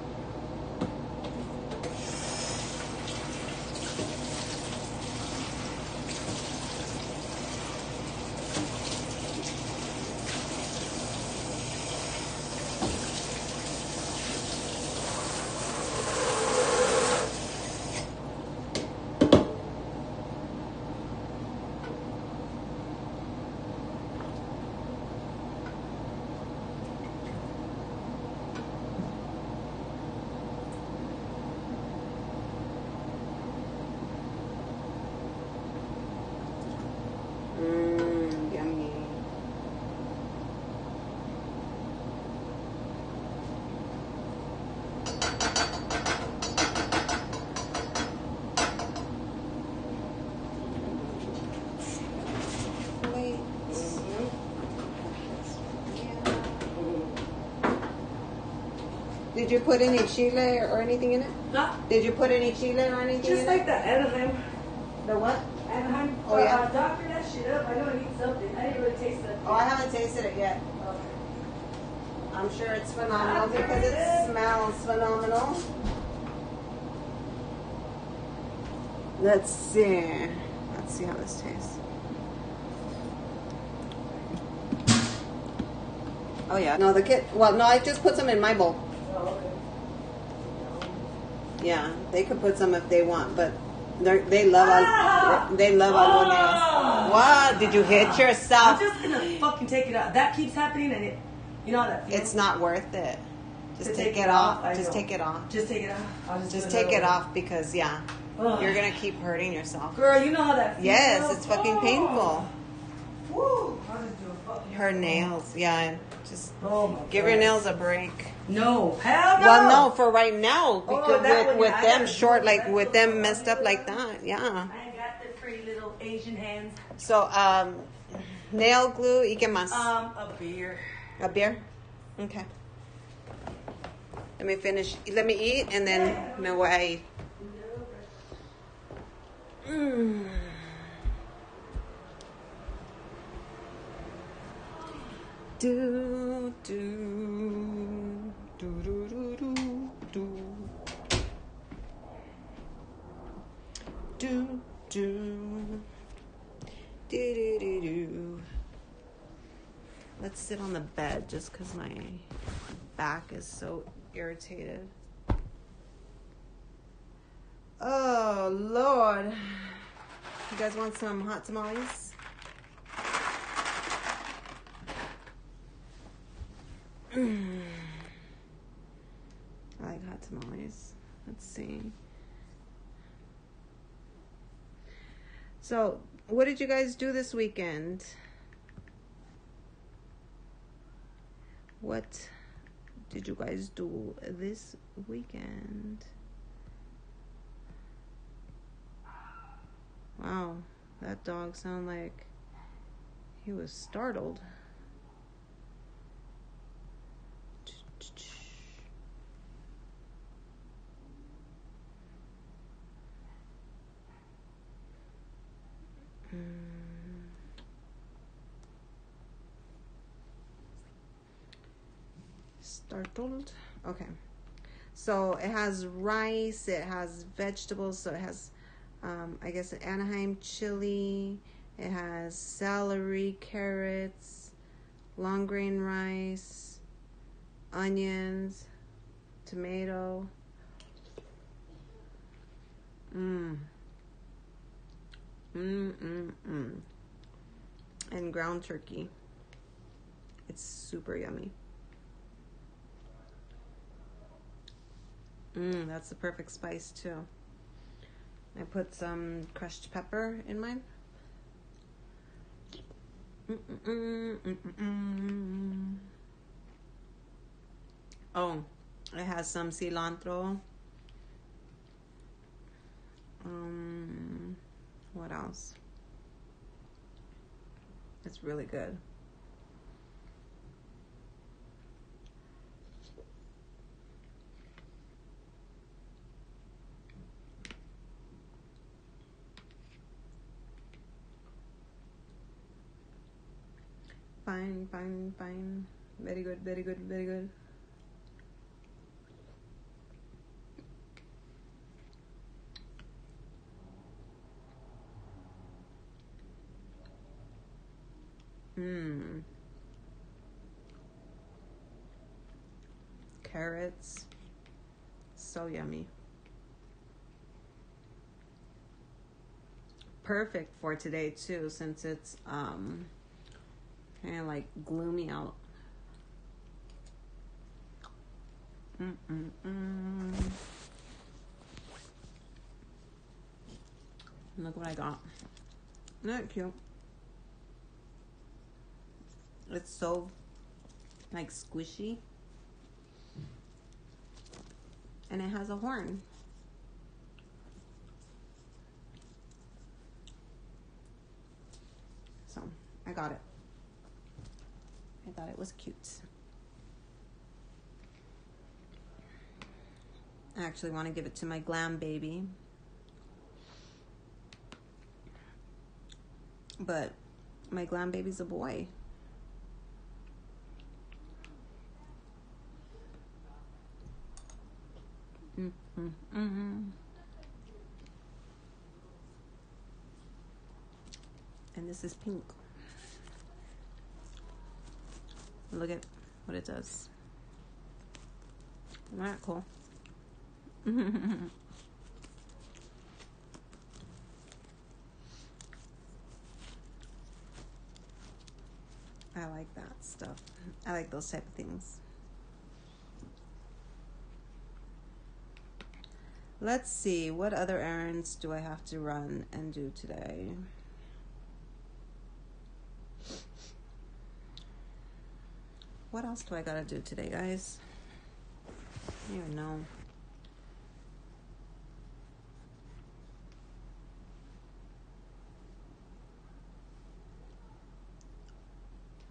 Mmm, yummy. Wait. Did you put any chile or anything in it? No, Did you put any chile or anything just in like it? the Anaheim. The what? Anaheim. Oh, yeah. Uh, doctor that shit up. I know it needs something. I didn't really taste that. Oh, I haven't tasted it yet. Okay. I'm sure it's phenomenal because it smells phenomenal. Let's see. Let's see how this tastes. Oh yeah. No, the kid. Well, no, I just put some in my bowl. Yeah, they could put some if they want, but they they love Ah! they love Ah! albondigas. What? Did you hit yourself? I'm just gonna fucking take it out. That keeps happening, and it, you know how that feels. It's not worth it. Just take, take it it off. off, Just know. take it off. Just take it. I'll just, Just take it off because yeah. Ugh. you're gonna keep hurting yourself. Girl, you know how that feels. Yes, it's fucking Oh. painful. Woo. I'll just do a fucking Her nails, yeah. Just Oh give your nails a break. No, hell no. Well, no, for right now, because that with, with them short, like with them messed up like that, yeah. I got the pretty little Asian hands. So, um, nail glue, y qué más? Um, a beer. A beer? Okay. Let me finish. Let me eat and then voy a ir. Mm. Do, do, do, do, do, do, do. Do, do. Do, do, do, do. Let's sit on the bed just because my back is so irritated. Oh, Lord. You guys want some hot tamales? Mmm. I like hot tamales. Let's see. So, what did you guys do this weekend? What did you guys do this weekend? Wow, that dog sounded like he was startled. Startled. Okay. So it has rice, it has vegetables, so it has, um, I guess, Anaheim chili, it has celery, carrots, long grain rice, onions, tomato. Mmm. Mmm, mmm, mmm. And ground turkey. It's super yummy. Mmm, that's the perfect spice too. I put some crushed pepper in mine. Mm-mm-mm-mm-mm. Oh, it has some cilantro. Um, what else? It's really good. Fine, fine, fine. Very good, very good, very good. Mmm. Carrots. So yummy. Perfect for today too, since it's um kind of like gloomy out. Mm-mm-mm. Look what I got. Isn't that cute? It's so like squishy. And it has a horn. So I got it. I thought it was cute. I actually want to give it to my glam baby. But my glam baby's a boy. Mm-hmm. Mm-hmm. And this is pink. Look at what it does. Isn't that cool? I like that stuff. I like those type of things. Let's see, what other errands do I have to run and do today? What else do I gotta do today, guys? I don't even know.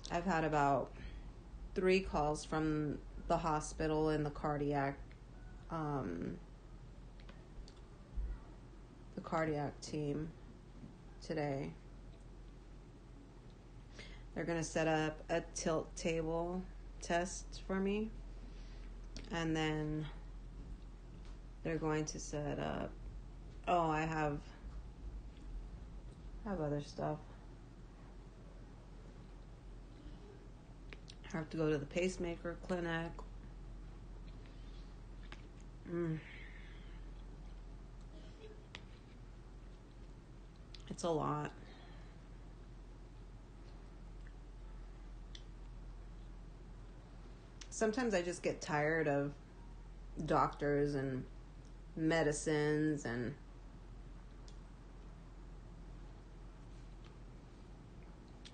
I've had about three calls from the hospital and the cardiac um, the cardiac team today. They're going to set up a tilt table test for me. And then they're going to set up oh, I have I have other stuff. I have to go to the pacemaker clinic. Mm. It's a lot. sometimes I just get tired of doctors and medicines and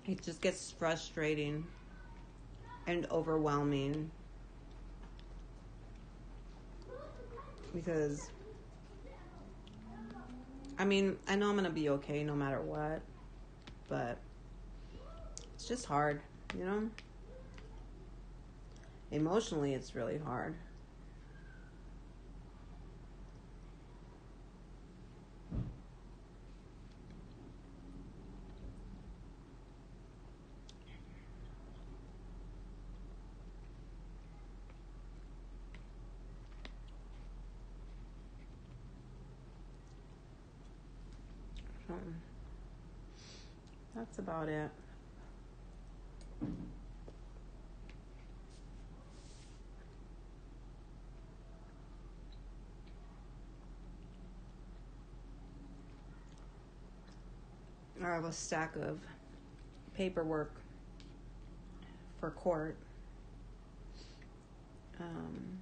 it just gets frustrating and overwhelming because I mean, I know I'm to be okay no matter what, but it's just hard, you know? Emotionally, it's really hard. that's about it. I have a stack of paperwork for court. Um,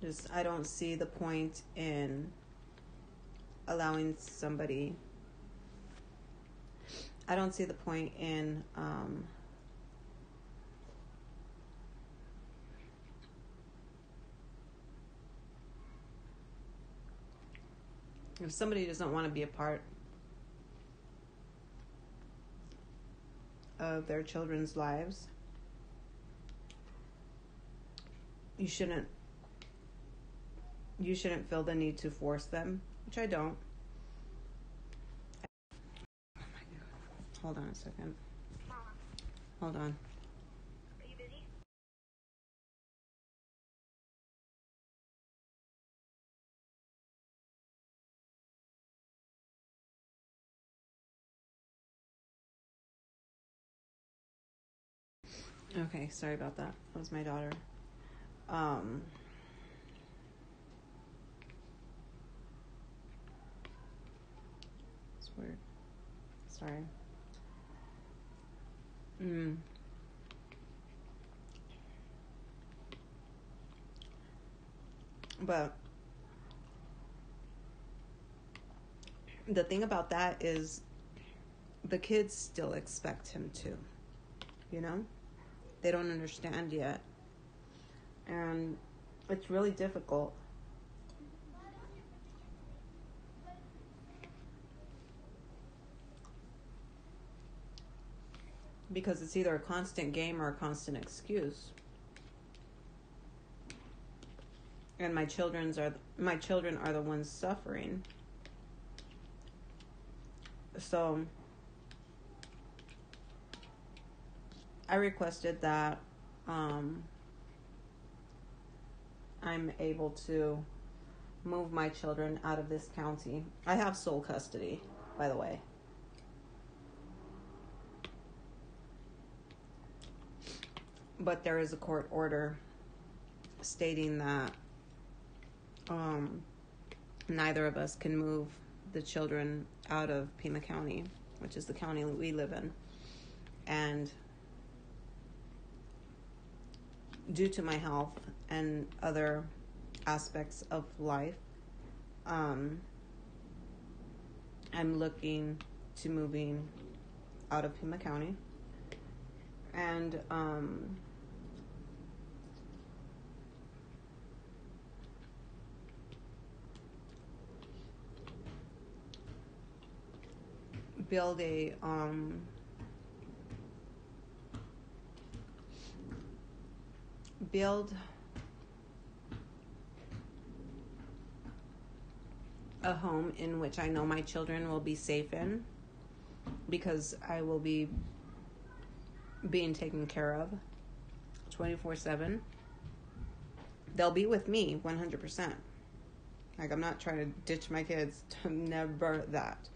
just I don't see the point in allowing somebody I don't see the point in um, if somebody doesn't want to be a part of their children's lives you shouldn't you shouldn't feel the need to force them which I don't. Oh Hold on a second. Hold on. Are you busy? Okay, sorry about that. That was my daughter. Um, weird. Sorry. Mm. But the thing about that is the kids still expect him to. You know? They don't understand yet. And it's really difficult because it's either a constant game or a constant excuse. And my children's are my children are the ones suffering. So I requested that um, I'm able to move my children out of this county. I have sole custody, by the way. But there is a court order stating that um, neither of us can move the children out of Pima County, which is the county we live in. And due to my health and other aspects of life, um, I'm looking to moving out of Pima County. And um, build a um, build a home in which I know my children will be safe in because I will be being taken care of 24 7. They'll be with me 100%. Like, I'm not trying to ditch my kids, never that.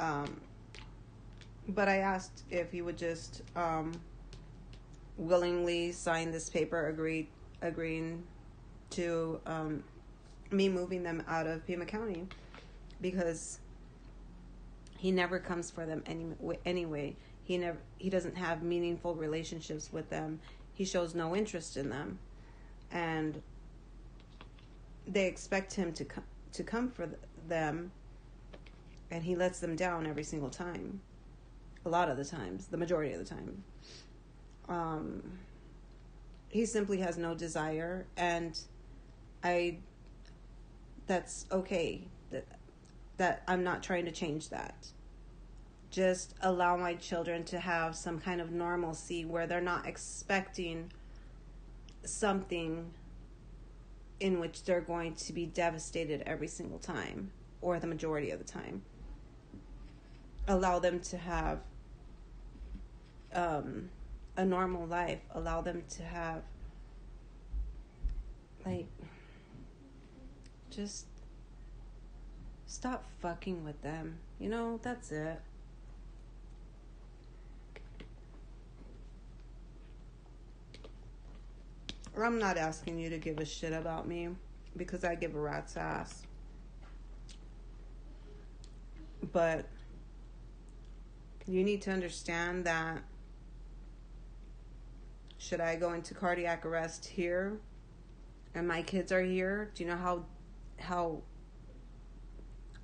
Um, but I asked if he would just um, willingly sign this paper, agree, agreeing to um, me moving them out of Pima County because he never comes for them any, anyway. he never he doesn't have meaningful relationships with them. He shows no interest in them. And they expect him to come to come for them and he lets them down every single time. A lot of the times the majority of the time. Um, he simply has no desire and i that's okay that that i'm not trying to change that. Just allow my children to have some kind of normalcy where they're not expecting something in which they're going to be devastated every single time or the majority of the time. Allow them to have um, a normal life. Allow them to have, like, just stop fucking with them. You know, that's it. Or I'm not asking you to give a shit about me because I give a rat's ass. But you need to understand that should I go into cardiac arrest here and my kids are here, do you know how how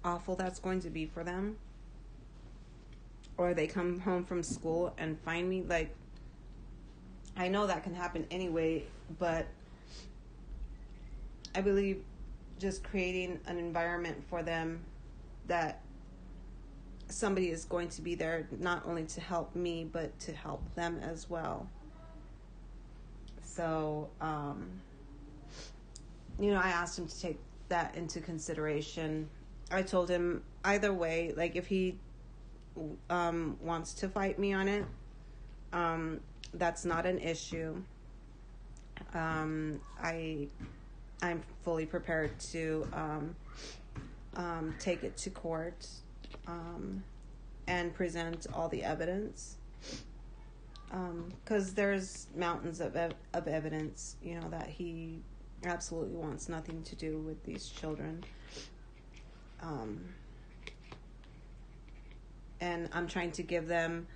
awful that's going to be for them? Or they come home from school and find me like I know that can happen anyway, but I believe just creating an environment for them that somebody is going to be there not only to help me but to help them as well. So, um, you know, I asked him to take that into consideration. I told him either way, like if he um, wants to fight me on it, um, that's not an issue. Um, I I'm fully prepared to um, um, take it to court um, and present all the evidence because um, there's mountains of ev- of evidence, you know, that he absolutely wants nothing to do with these children. Um, and I'm trying to give them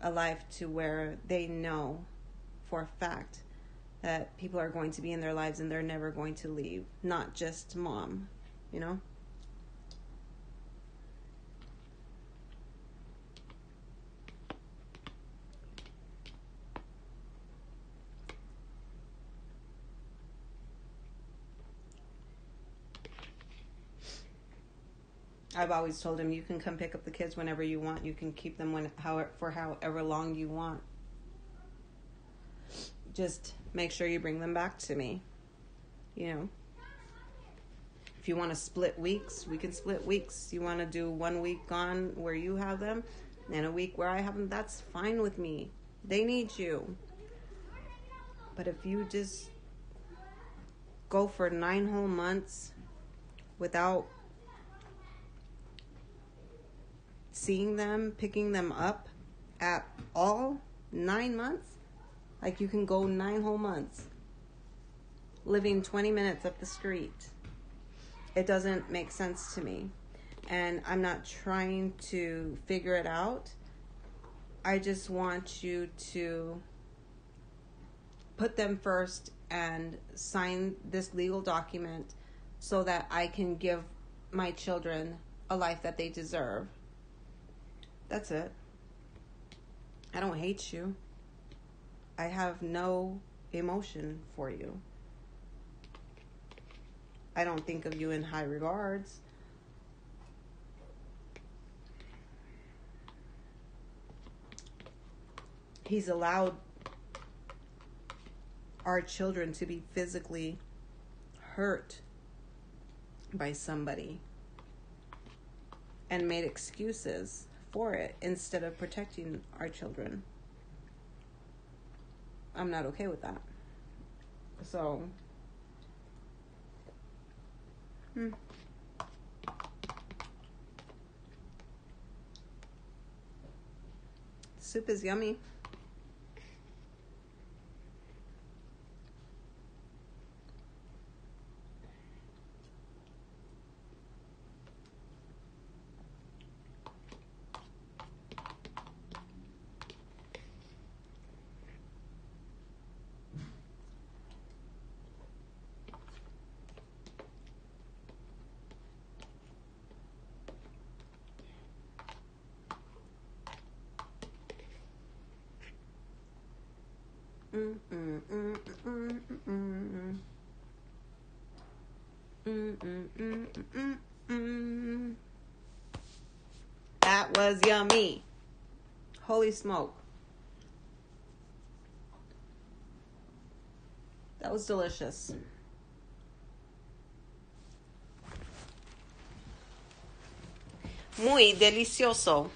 a life to where they know for a fact that people are going to be in their lives and they're never going to leave, not just mom, you know? I've always told him you can come pick up the kids whenever you want. You can keep them when how for however long you want. Just make sure you bring them back to me. You know. If you want to split weeks, we can split weeks. You want to do one week gone where you have them and a week where I have them, that's fine with me. They need you. But if you just go for 9 whole months without seeing them, picking them up at all nine months. Like you can go nine whole months living 20 minutes up the street. It doesn't make sense to me. And I'm not trying to figure it out. I just want you to put them first and sign this legal document so that I can give my children a life that they deserve. That's it. I don't hate you. I have no emotion for you. I don't think of you in high regards. He's allowed our children to be physically hurt by somebody and made excuses for it instead of protecting our children. I'm not okay with that. So, hmm. Soup is yummy. That was yummy. Holy smoke. That was delicious. Muy delicioso.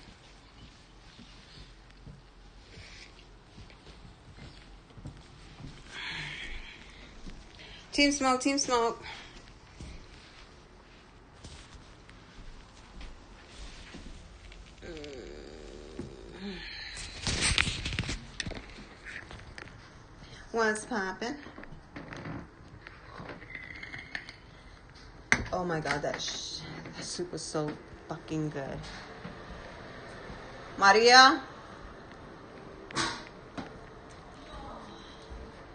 Team smoke, team smoke. What's poppin'? Oh my god, that, sh- that soup was so fucking good. Maria?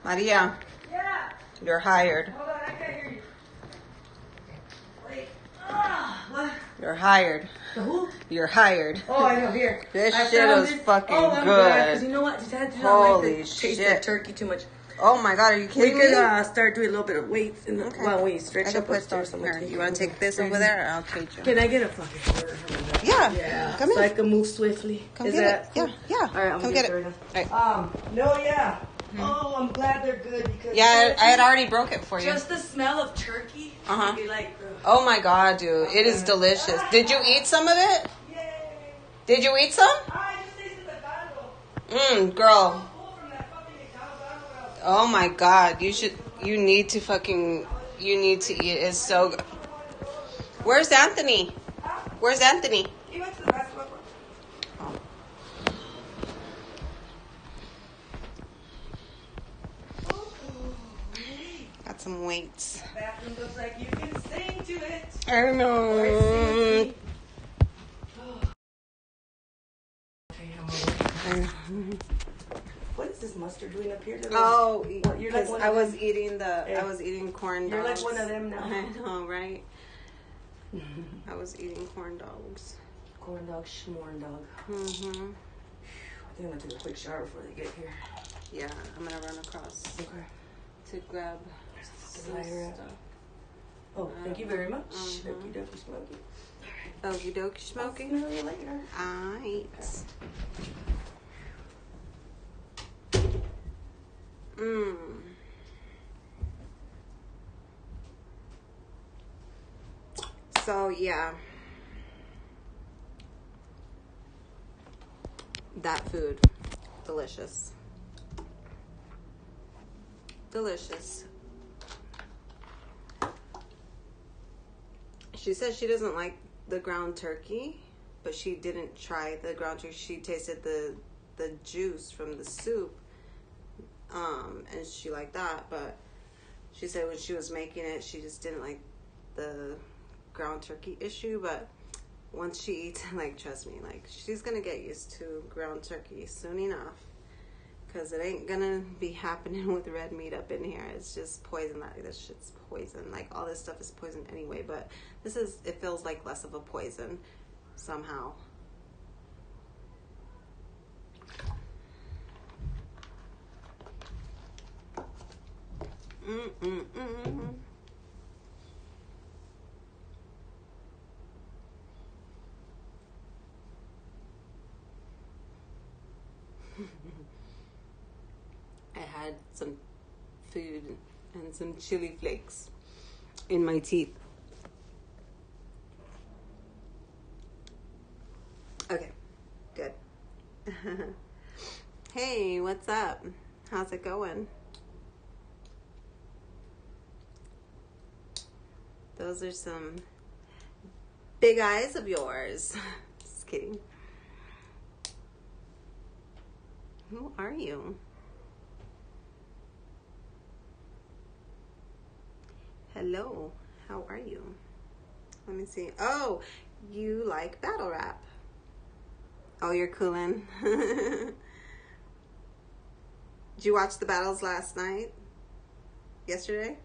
Maria? Yeah. You're hired. Hold on, I can't hear you. Wait. Ah, what? You're hired. The who? You're hired. Oh, I know. Here. This I shit was fucking oh, good. glad, 'cause you know what? Just had to Holy like the taste shit. of turkey too much. Oh my god, are you We kidding could me? uh, start doing a little bit of weights in the, Okay. while we stretch up put upstairs. some here. You want to take this over there? I'll trade you. Can I get a fucking quarter? Yeah. Yeah. Come so here. I can move swiftly. Come Is get that it. Yeah, yeah. All right, I'm Come get it. All right. Um, no, yeah. Oh, I'm glad they're good because Yeah, I I had already broke it for you. just the smell of turkey. Uh-huh. Like. Oh my god, dude. It is delicious. Did you eat some of it? yay! Did you eat some? I just tasted the. Mmm, girl. Full from that fucking McDonald's. Oh my god. You should, you need to fucking, you need to eat. It's so good. Where's Anthony? Where's Anthony? He went to the basketball court. Oh. Got some weights. Bathroom looks like you can sing to it. I don't know. What is this mustard doing up here? Little- Oh, What, you're like one I was them? eating the, Yeah. I was eating corn dogs. You're like one of them now. I know, right? I was eating corn dogs. Corn dog, schmorn dog. Mm-hmm. I think I'm gonna take a quick shower before they get here. Yeah, I'm gonna run across Okay. to grab some stuff. Oh, thank you very much. Mhm. Thank you, Dr. Smokey. Okie dokie smoking. Smell you later. Alright. Mmm. So yeah. That food. Delicious. Delicious. She says she doesn't like the ground turkey, but she didn't try the ground turkey. She tasted the the juice from the soup, um, and she liked that. But she said when she was making it, she just didn't like the ground turkey issue. But once she eats, like trust me, like she's gonna get used to ground turkey soon enough. Cause it ain't gonna be happening with red meat up in here. It's just poison. That this shit's poison. Like all this stuff is poison anyway. But this is. It feels like less of a poison, somehow. I had some food and some chili flakes in my teeth. Okay, good. hey, what's up? How's it going? Those are some big eyes of yours. Just kidding. Who are you? Hello, how are you? Let me see. Oh, you like battle rap. Oh, you're cooling. Did you watch the battles last night? Yesterday?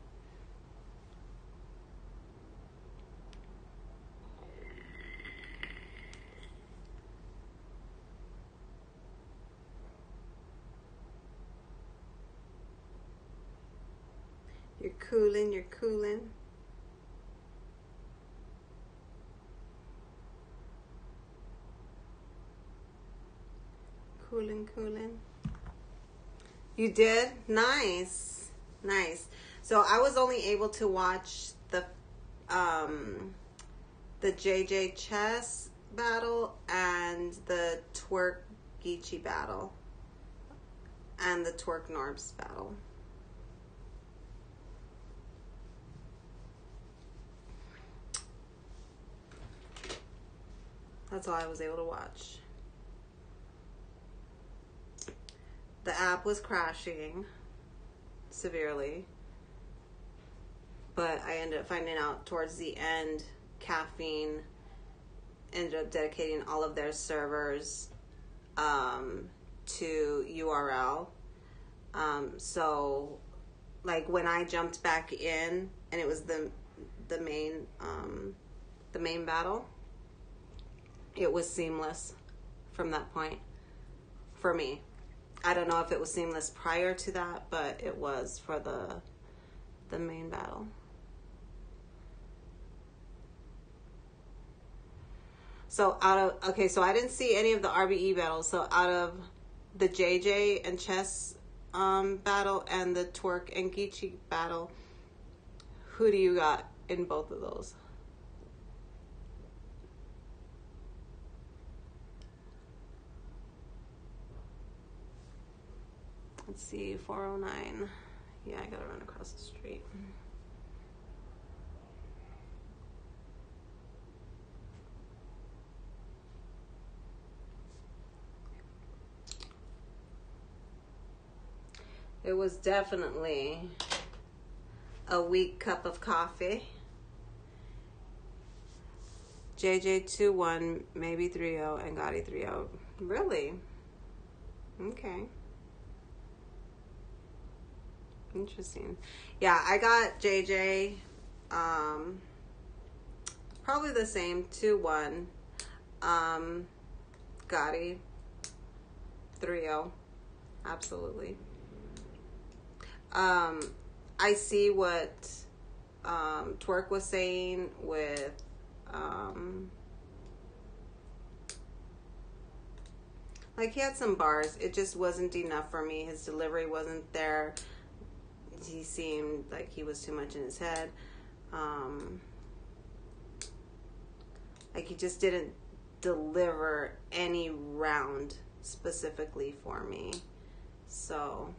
You're cooling, you're cooling. Cooling, cooling. You did? Nice. Nice. So I was only able to watch the um the JJ chess battle and the Twork Geechi battle and the Twork Norbes battle. That's all I was able to watch. The app was crashing severely. But I ended up finding out towards the end, Caffeine ended up dedicating all of their servers um, to URL. Um, so, like when I jumped back in, and it was the the main um, the main battle, it was seamless from that point for me. I don't know if it was seamless prior to that, but it was for the the main battle. So out of okay, so I didn't see any of the RBE battles. So out of the JJ and chess um, battle and the Twork and Geechi battle, who do you got in both of those? Let's see, 409. Yeah, I gotta run across the street. It was definitely a weak cup of coffee. JJ 2 1, maybe 3 0, and Gotti 3 0. Really? Okay. Interesting. Yeah, I got JJ um probably the same 2 1. Um Gotti 3 0. Absolutely. Um, I see what um, Twork was saying with um, like he had some bars. It just wasn't enough for me. His delivery wasn't there. He seemed like he was too much in his head. Um, like he just didn't deliver any round specifically for me. So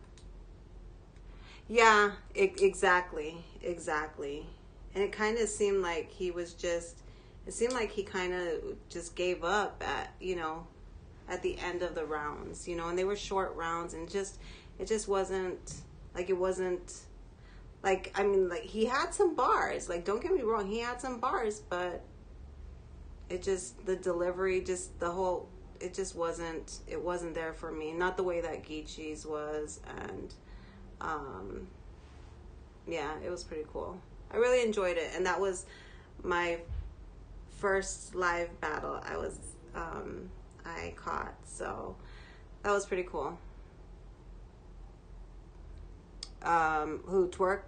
yeah, it, exactly, exactly. And it kind of seemed like he was just. It seemed like he kind of just gave up at you know, at the end of the rounds, you know, and they were short rounds, and just it just wasn't like it wasn't like I mean like he had some bars. Like don't get me wrong, he had some bars, but it just the delivery, just the whole it just wasn't it wasn't there for me. Not the way that Geechi's was, and um, yeah, it was pretty cool. I really enjoyed it, and that was my first live battle. I was um, I caught, so that was pretty cool. Um, who Twork?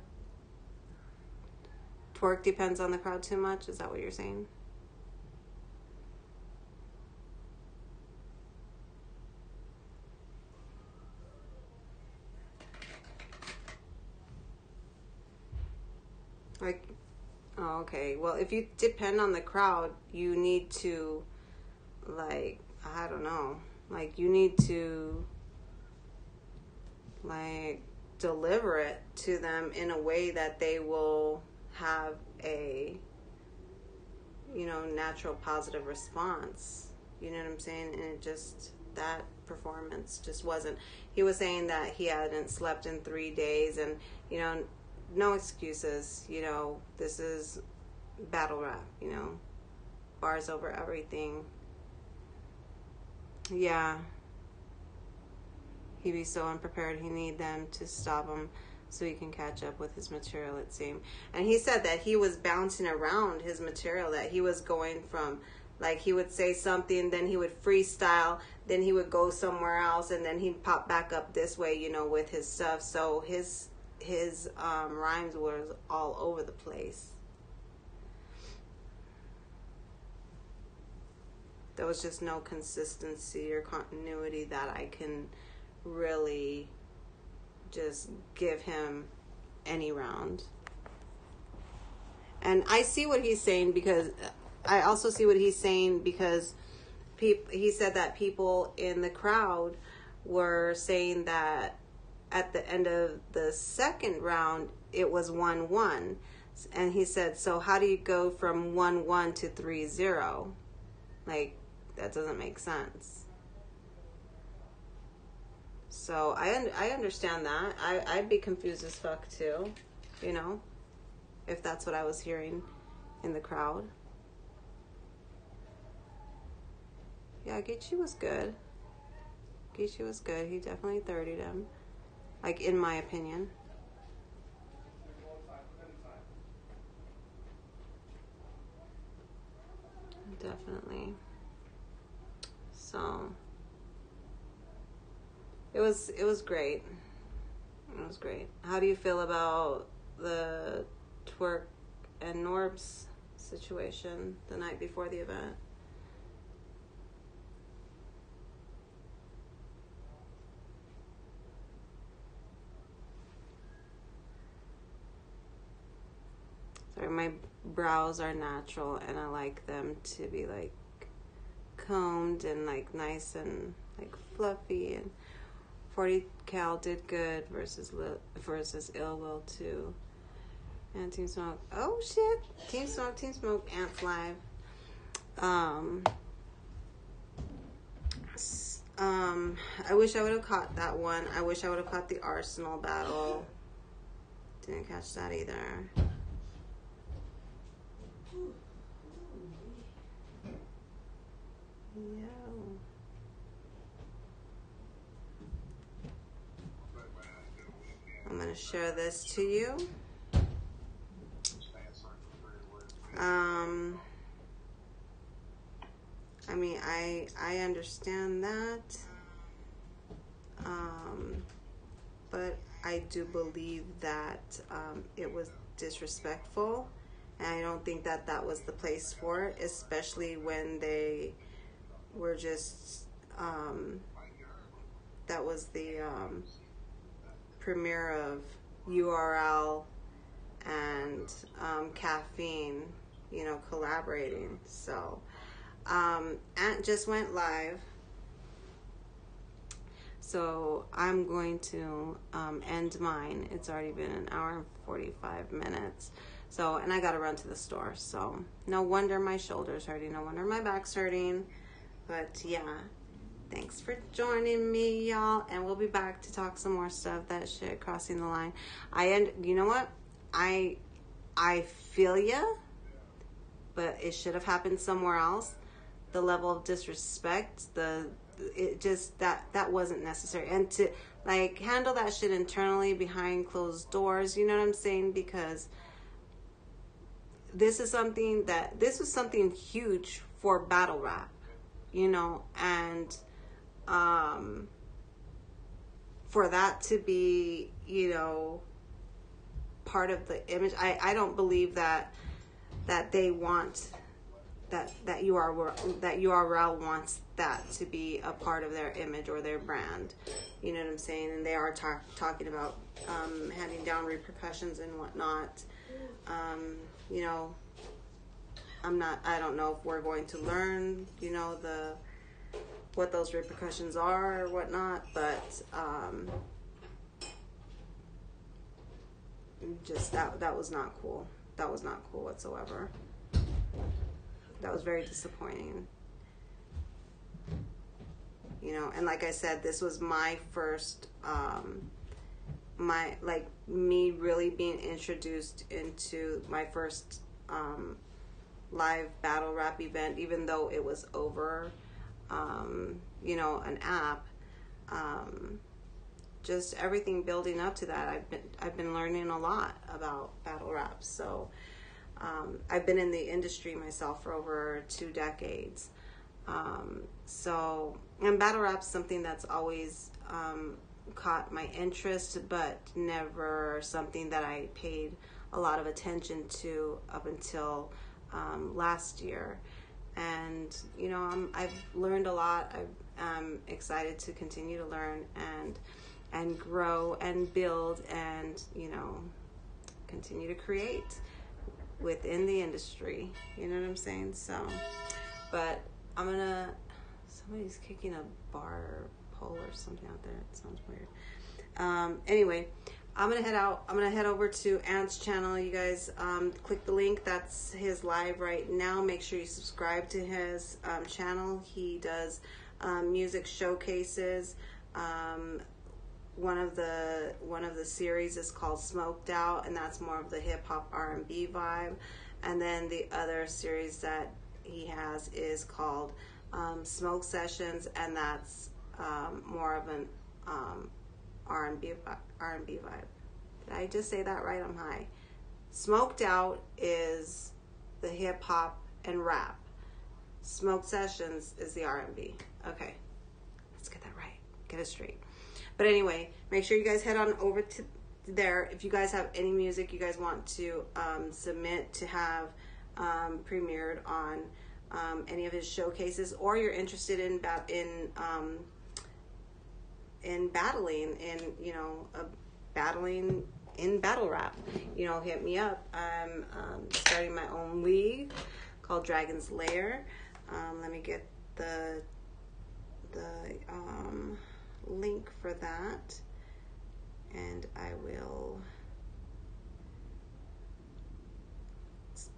Twork depends on the crowd too much. Is that what you're saying? Like, oh, okay. Well, if you depend on the crowd, you need to, like, I don't know. Like, you need to, like, deliver it to them in a way that they will have a, you know, natural positive response. You know what I'm saying? And it just, that performance just wasn't. He was saying that he hadn't slept in three days and, you know, no excuses. You know, this is battle rap, you know, bars over everything. Yeah. He'd be so unprepared. He need them to stop him so he can catch up with his material, it seemed. And he said that he was bouncing around his material, that he was going from, like, he would say something, then he would freestyle, then he would go somewhere else, and then he'd pop back up this way, you know, with his stuff. So his his um, rhymes was all over the place. There was just no consistency or continuity that I can really just give him any round. And I see what he's saying because I also see what he's saying because peop- he said that people in the crowd were saying that at the end of the second round it was 1 1 and he said so how do you go from 1 1 to 3 0 like that doesn't make sense so i un- i understand that i i'd be confused as fuck too you know if that's what i was hearing in the crowd yeah Geechi was good Geechi was good. He definitely 30'd him. Like, in my opinion. Definitely. So it was it was great. It was great. How do you feel about the Twork and Norbes situation the night before the event? Sorry, my brows are natural and I like them to be like combed and like nice and like fluffy and 40 cal did good versus versus ill will too. And team smoke oh shit team smoke team smoke ants live um um i wish i would have caught that one. I wish i would have caught the arsenal battle. Didn't catch that either I'm going to share this to you. Um, I mean, I I understand that, um, but I do believe that um, it was disrespectful, and I don't think that that was the place for it, especially when they were just um, that was the um, premiere of URL and um, caffeine, you know, collaborating. So, um, just went live. So I'm going to um, end mine. It's already been an hour and 45 minutes. So, and I got to run to the store. So, no wonder my shoulder's hurting. No wonder my back's hurting. But yeah, thanks for joining me, y'all. And we'll be back to talk some more stuff. That shit crossing the line. I end. You know what? I I feel ya, but it should have happened somewhere else. The level of disrespect, the it just that that wasn't necessary, and to like handle that shit internally behind closed doors. You know what I'm saying? Because this is something that this was something huge for battle rap you know, and um, for that to be, you know, part of the image, I, I don't believe that that they want that that URL that URL wants that to be a part of their image or their brand. You know what I'm saying? And they are talk, talking about um, handing down repercussions and whatnot. Um, you know, I'm not. I don't know if we're going to learn. You know the what those repercussions are or whatnot, but um, just that that was not cool. That was not cool whatsoever. That was very disappointing. You know, and like I said, this was my first um, my like me really being introduced into my first um, live battle rap event, even though it was over, um, you know, an app. Um, just everything building up to that, I've been I've been learning a lot about battle rap. So um, I've been in the industry myself for over two decades. Um, so and battle rap's something that's always um, caught my interest, but never something that I paid a lot of attention to up until um, last year. And you know, I'm, I've learned a lot. I'm excited to continue to learn and and grow and build and you know continue to create within the industry. You know what I'm saying? So, but I'm gonna. Somebody's kicking a bar pole or something out there. It sounds weird. Um, anyway, I'm gonna head out. I'm gonna head over to Ant's channel. You guys um, click the link. That's his live right now. Make sure you subscribe to his um, channel. He does um, music showcases. Um, one of the one of the series is called Smoked Out, and that's more of the hip hop R and B vibe. And then the other series that he has is called um, Smoke Sessions, and that's um, more of an um, R and B R and B vibe. Did I just say that right? I'm high. Smoked Out is the hip hop and rap. Smoke Sessions is the R and B. Okay, let's get that right. Get it straight. But anyway, make sure you guys head on over to there. If you guys have any music you guys want to um, submit to have um, premiered on um, any of his showcases, or you're interested in in in battling in you know battling in battle rap, you know, hit me up. I'm um, starting my own league called Dragon's Lair. Um, let me get the the um, link for that and I will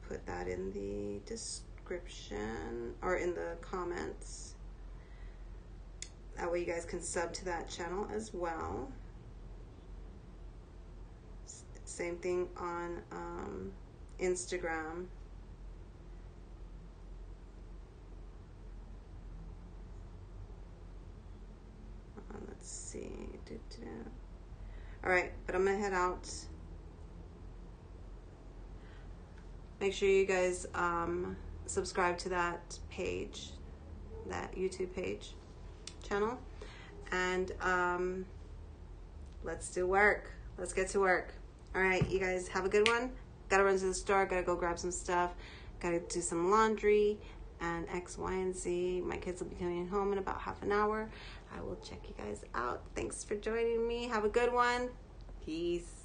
put that in the description or in the comments. That way you guys can sub to that channel as well. Same thing on um, Instagram. let's see. All right, but I'm gonna head out. Make sure you guys um, subscribe to that page, that YouTube page, channel, and um, let's do work. Let's get to work. All right, you guys have a good one. Gotta run to the store. Gotta go grab some stuff. Gotta do some laundry and X, Y, and Z. My kids will be coming home in about half an hour. I will check you guys out. Thanks for joining me. Have a good one. Peace.